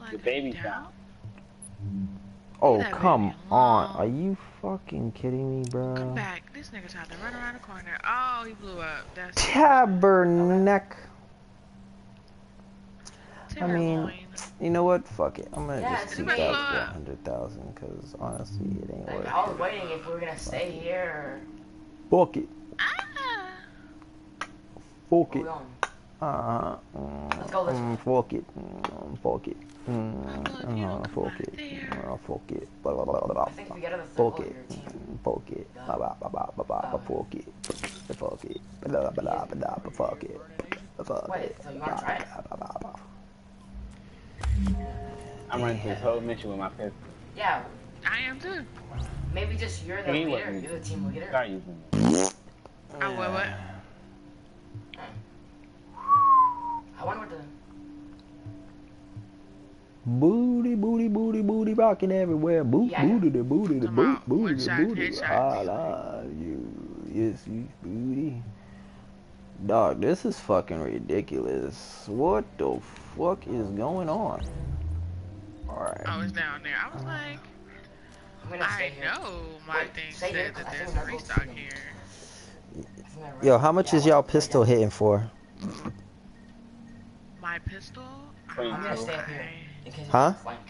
Like, The baby's down? down. Oh, that come on. Are you fucking kidding me, bro? Come back. This nigga tried to run around the corner. Oh, he blew up. That's Tabernac. I mean, you know what? Fuck it. I'm gonna Yeah, just it's keep about that for 100,000 because honestly, it ain't Like, worth I was waiting if we were gonna stay here Fuck it. Ah. Fuck it. We're going. Uh, Let's go this mm, way. fuck it. Mm, fuck it. Mm, uh, fuck it. Uh, fuck it. Blah, blah, blah, blah, blah. I think we get to the Fuck it. of your team. Fuck it. Blah, blah, blah, blah, blah, blah, blah, Fuck it. Fuck it. Blah, blah, blah, blah, blah, Fuck it. Fuck Wait, it. so you wanna try it? Blah, blah, blah, blah. I'm running through this whole mission with my pistol. Yeah, I am too. maybe just you're the He leader. wasn't- You're the team leader. Start using it. Oh, what, what? I wonder what the. Booty, booty, booty, booty, rocking everywhere. Boot, Yeah. booty, the booty, the Come boot, booty, the booty. I love you. Yes, you booty. Dog, this is fucking ridiculous. What the fuck is going on? Alright. I was down there. I was like, I'm gonna I here. know my Wait, thing stay here, said that 'cause there's a restock here. I think I Yo, how much is y'all pistol hitting for? My pistol? I'm gonna stay here. I- In case you Huh? flank.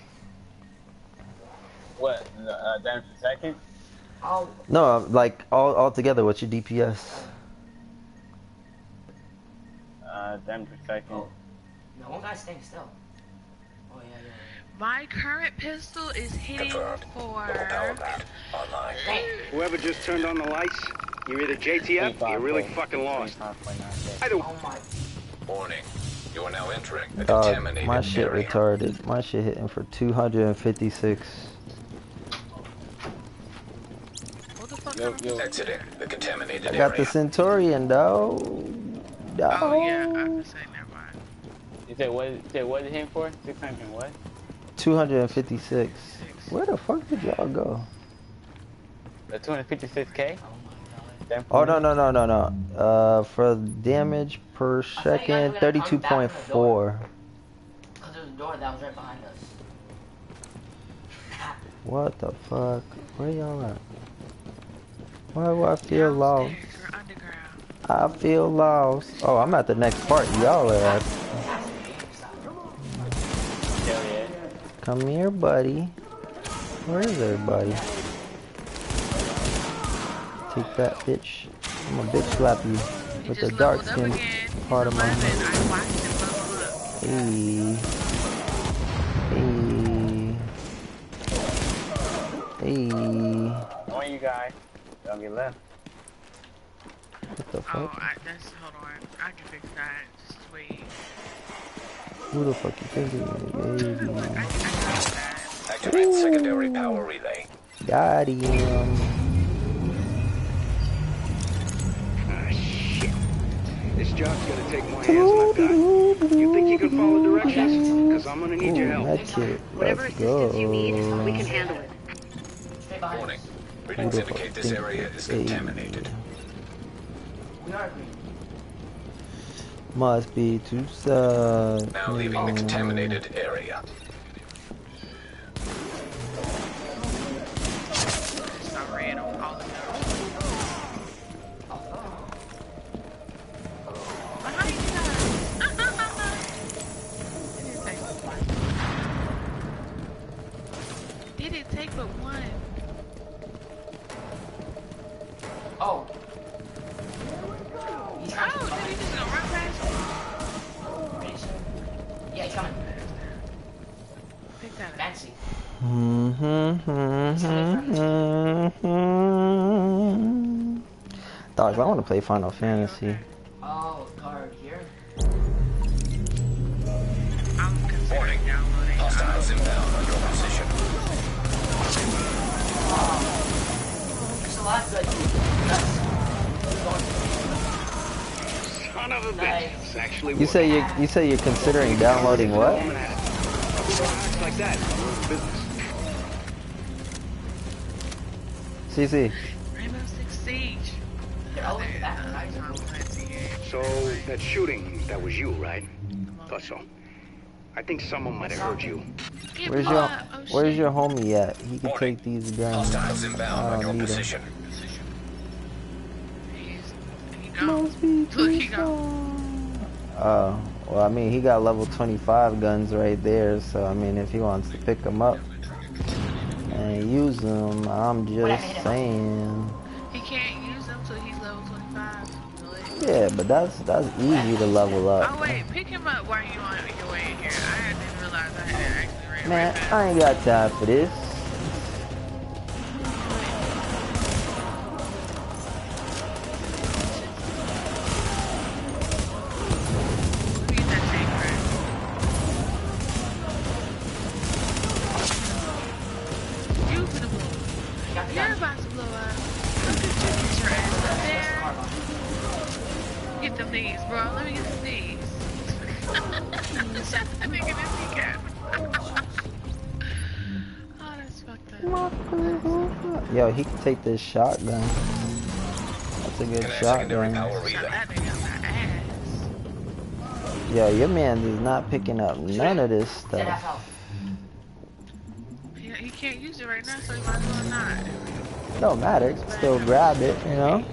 What? Uh, damage per second? Oh, No, like all all together. What's your DPS? Uh, damage per second. no, one guy's staying still. Oh, yeah, yeah. My current pistol is hitting Confirmed. for. Power mat online. Whoever just turned on the lights, you're either JTF or you're really fucking lost. Either Oh my. Warning. You are now entering a Dog, contaminated my shit area. retarded. My shit hitting for 256. What the fuck? Yo, yo. Exiting the contaminated I got the area. Centurion, though. Dog. Oh yeah, I can say never mind. You said what? You said what is him for? 600 what? 256. Where the fuck did y'all go? The 256k? Damn Oh no no no no no. Uh, for damage per second, 32.4. Because there's a door that was right behind us. What the fuck? Where y'all at? Why do I feel lost? Downstairs or underground. I feel lost. Oh, I'm at the next part. Y'all are at. Hell yeah. Come here, buddy. Where is everybody? Take that, bitch. I'm gonna bitch slap you with the dark skin part of my 11. head. I watched him level up. Hey. Hey. Hey. On you guys. Don't get left. What the Oh, fuck? I, that's hold on. I can fix that. Just wait. Who the fuck you think you baby? Activate secondary power relay. Got him. This job's gonna take more hands than I've got. You think you can follow directions? Because I'm gonna need your help. that kid. Whatever Let's assistance you need, we can go. handle it. Stay behind Warning. us. Readings Who the fuck indicate this area is contaminated. We are green. Must be too sad. Now leaving the contaminated area. Mm-hmm, mm-hmm, mm-hmm. Dogs, I want to play Final Fantasy. Oh, card here. I'm considering Warning. downloading. Hostiles inbound on your position. There's a lot of. Son of a bitch. It's actually You say you you say you're considering downloading what? Like that. Business. CC. Rainbow Six Siege. They're all back. Another Tom Clancy game. So, that shooting, that was you, right? Thought so. I think someone might have heard you. Get Where's your blood. Oh, Where's shit. your homie at? He can take these guns. Hostiles inbound I on your don't need him. position. He's- He gone. Look, he. Oh, well, I mean, he got level 25 guns right there, so I mean, if he wants to pick them up and use them, I'm just saying. He can't use them till he's level 25. Yeah, but that's that's easy to level up. Oh wait, pick him up while you on your way in here. I didn't realize I had to actually ran Man, right. I ain't got time for this. Take this shotgun. That's a good shotgun. Yo, your man is not picking up none of this stuff. half health. He, he can't use it right now, so he might as well not. Don't matter. Still grab it, you know?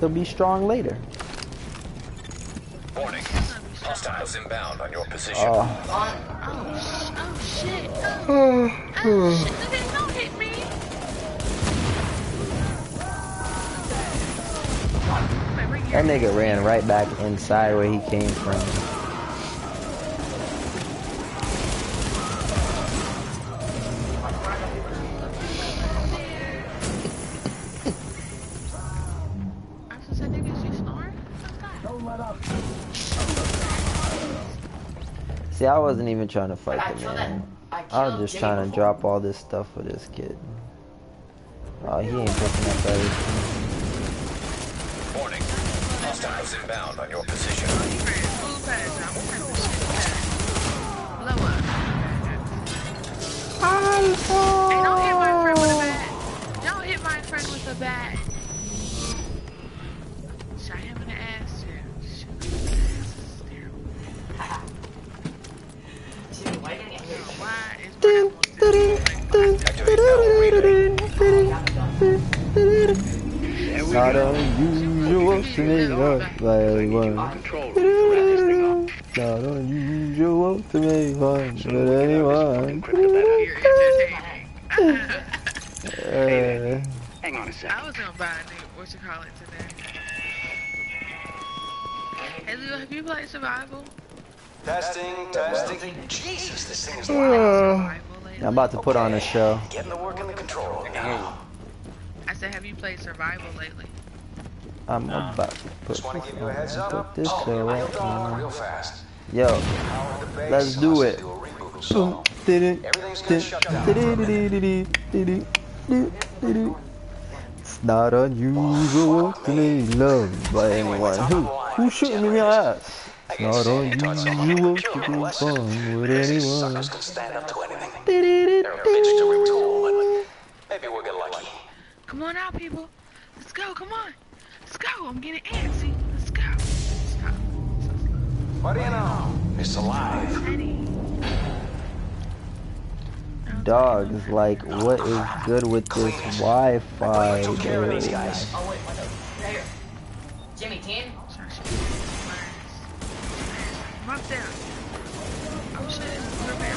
He'll be strong later. Warning. Hostiles inbound on your position. Ah. Oh. Oh, oh shit. Oh, oh shit. That nigga ran right back inside where he came from. I just said, niggas, you snoring? See, I wasn't even trying to fight the man. I was just trying to drop all this stuff for this kid. Oh, he ain't picking up everything. Warning. Hostiles inbound on your position. Hey, don't hit my friend with a bat. Don't hit my friend with a bat. Shot him in the ass, too. Shoot him in the ass. This is terrible. Dude, why didn't you Why is Not unusual to me, not by anyone. Not unusual to me, one with anyone. Hang on a second. I was gonna buy a new, what you call it today. Hey Leo, have you played Survival? Testing, testing. Jesus, this thing is uh, loud. I'm about to put on a show. Getting the work in the control room now. I said, have you played Survival lately? I'm about to put, Just want to give you a heads up. this Oh, show real right dog, real now. fast. Yo, let's do it. So, everything's gonna shut down. It's not unusual to be loved by anyone. Who? Who's shooting me in your ass? It's not unusual to be fun with anyone. Suckers can stand up to anything. They're a bitch to retool, maybe we'll get lucky. Come on out, people. Let's go, come on. Let's go. I'm getting antsy. Let's go. Stop. What do you know? It's alive. Dog is like, what is good with this Wi-Fi? took care of these dude? guys. Oh, wait, what the? Right here. Jimmy, team? I'm up there. Oh shit. We're back.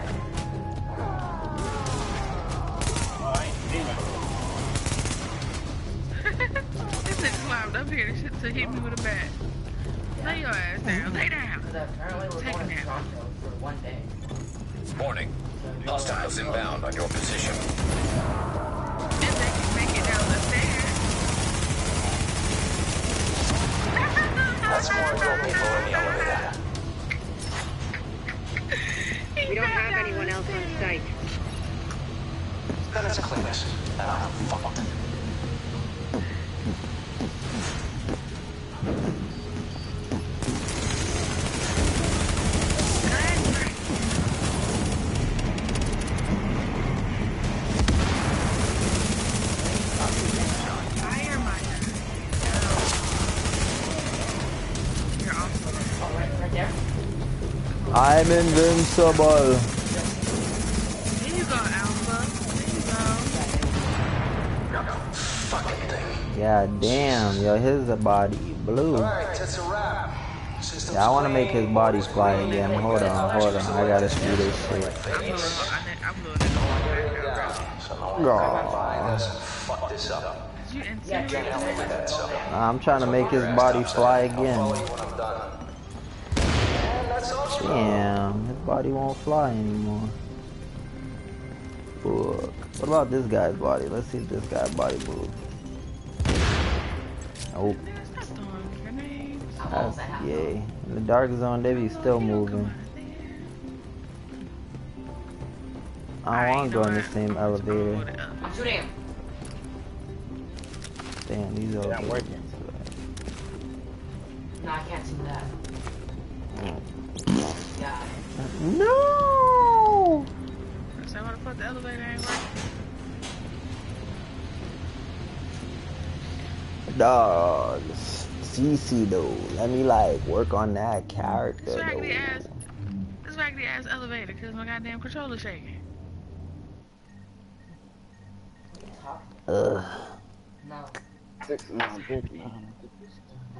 climbed up here to, to hit me with a bat. Lay your ass down. Lay down. Because apparently we're Take a going nap. Toronto for one day. Warning. Hostiles inbound on your position. If they can make it down the stairs. That's more of your people in the elevator. We don't have anyone else on site. Then it's Cletus. And I'm fucked. I'm invincible. There you go, Alpha. There you go. Fucking thing. Yeah, damn, yo, his body blue. Alright, that's a wrap. Yeah, I want to make his body fly again. Hold on, hold on. I gotta screw this shit. I'm a little, I, I'm a little So no one can verify this and fuck this up. Did you Yeah, incinerate? I'm trying to make his body fly again. Damn, his body won't fly anymore. Fuck. What about this guy's body? Let's see if this guy's body moves. Nope. That's yay. In the dark zone, they be still moving. I don't want to go in the same elevator. I'm shooting him. Damn, these are. I'm working. No, I can't see that. Yeah. No! Is that what the fuck the elevator ain't working? Dog. CC though. Let me like work on that character This raggedy though. ass, this raggedy ass elevator, cause my goddamn controller shaking. Ugh. No. Six, no.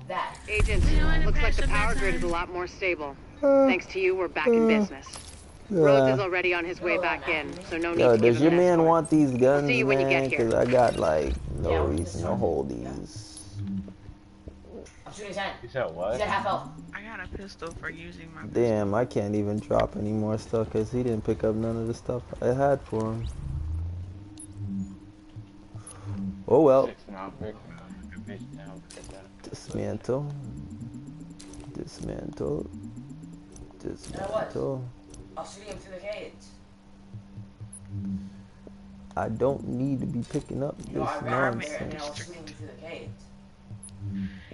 That. Agent, looks like the power grid is a lot more stable. Uh, Thanks to you, we're back in uh, business. Rhodes is already on his way back in, so no need Yo, to give does your an man want these guns, see you when you man? get here. Cause I got like no reason to hold these. I'm shooting his hand. You said what? He's at half health. I got a pistol for using my. Damn, I can't even drop any more stuff because he didn't pick up none of the stuff I had for him. Oh well. Six, no, I'll shoot him through the cage. I don't need to be picking up No, I this ran over here and I nonsense. was shooting through the cage.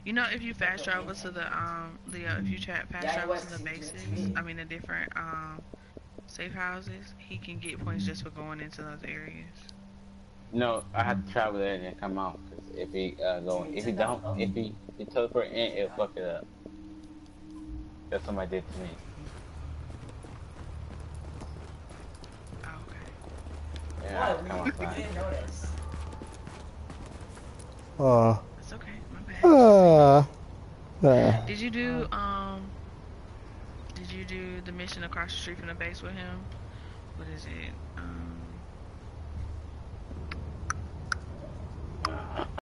You know, if you fast travel to the um, the uh, if you chat fast travel to the bases, I mean the different um, safe houses, he can get points just for going into those areas. No, I have to travel there and then come out. Cause if he uh, go, if he don't, if he, if he teleport in, it'll fuck it up. That's what I did to me. Yeah. Uh, oh. It's okay, my bad. Uh, uh, did you do, um, did you do the mission across the street from the base with him? What is it? Um,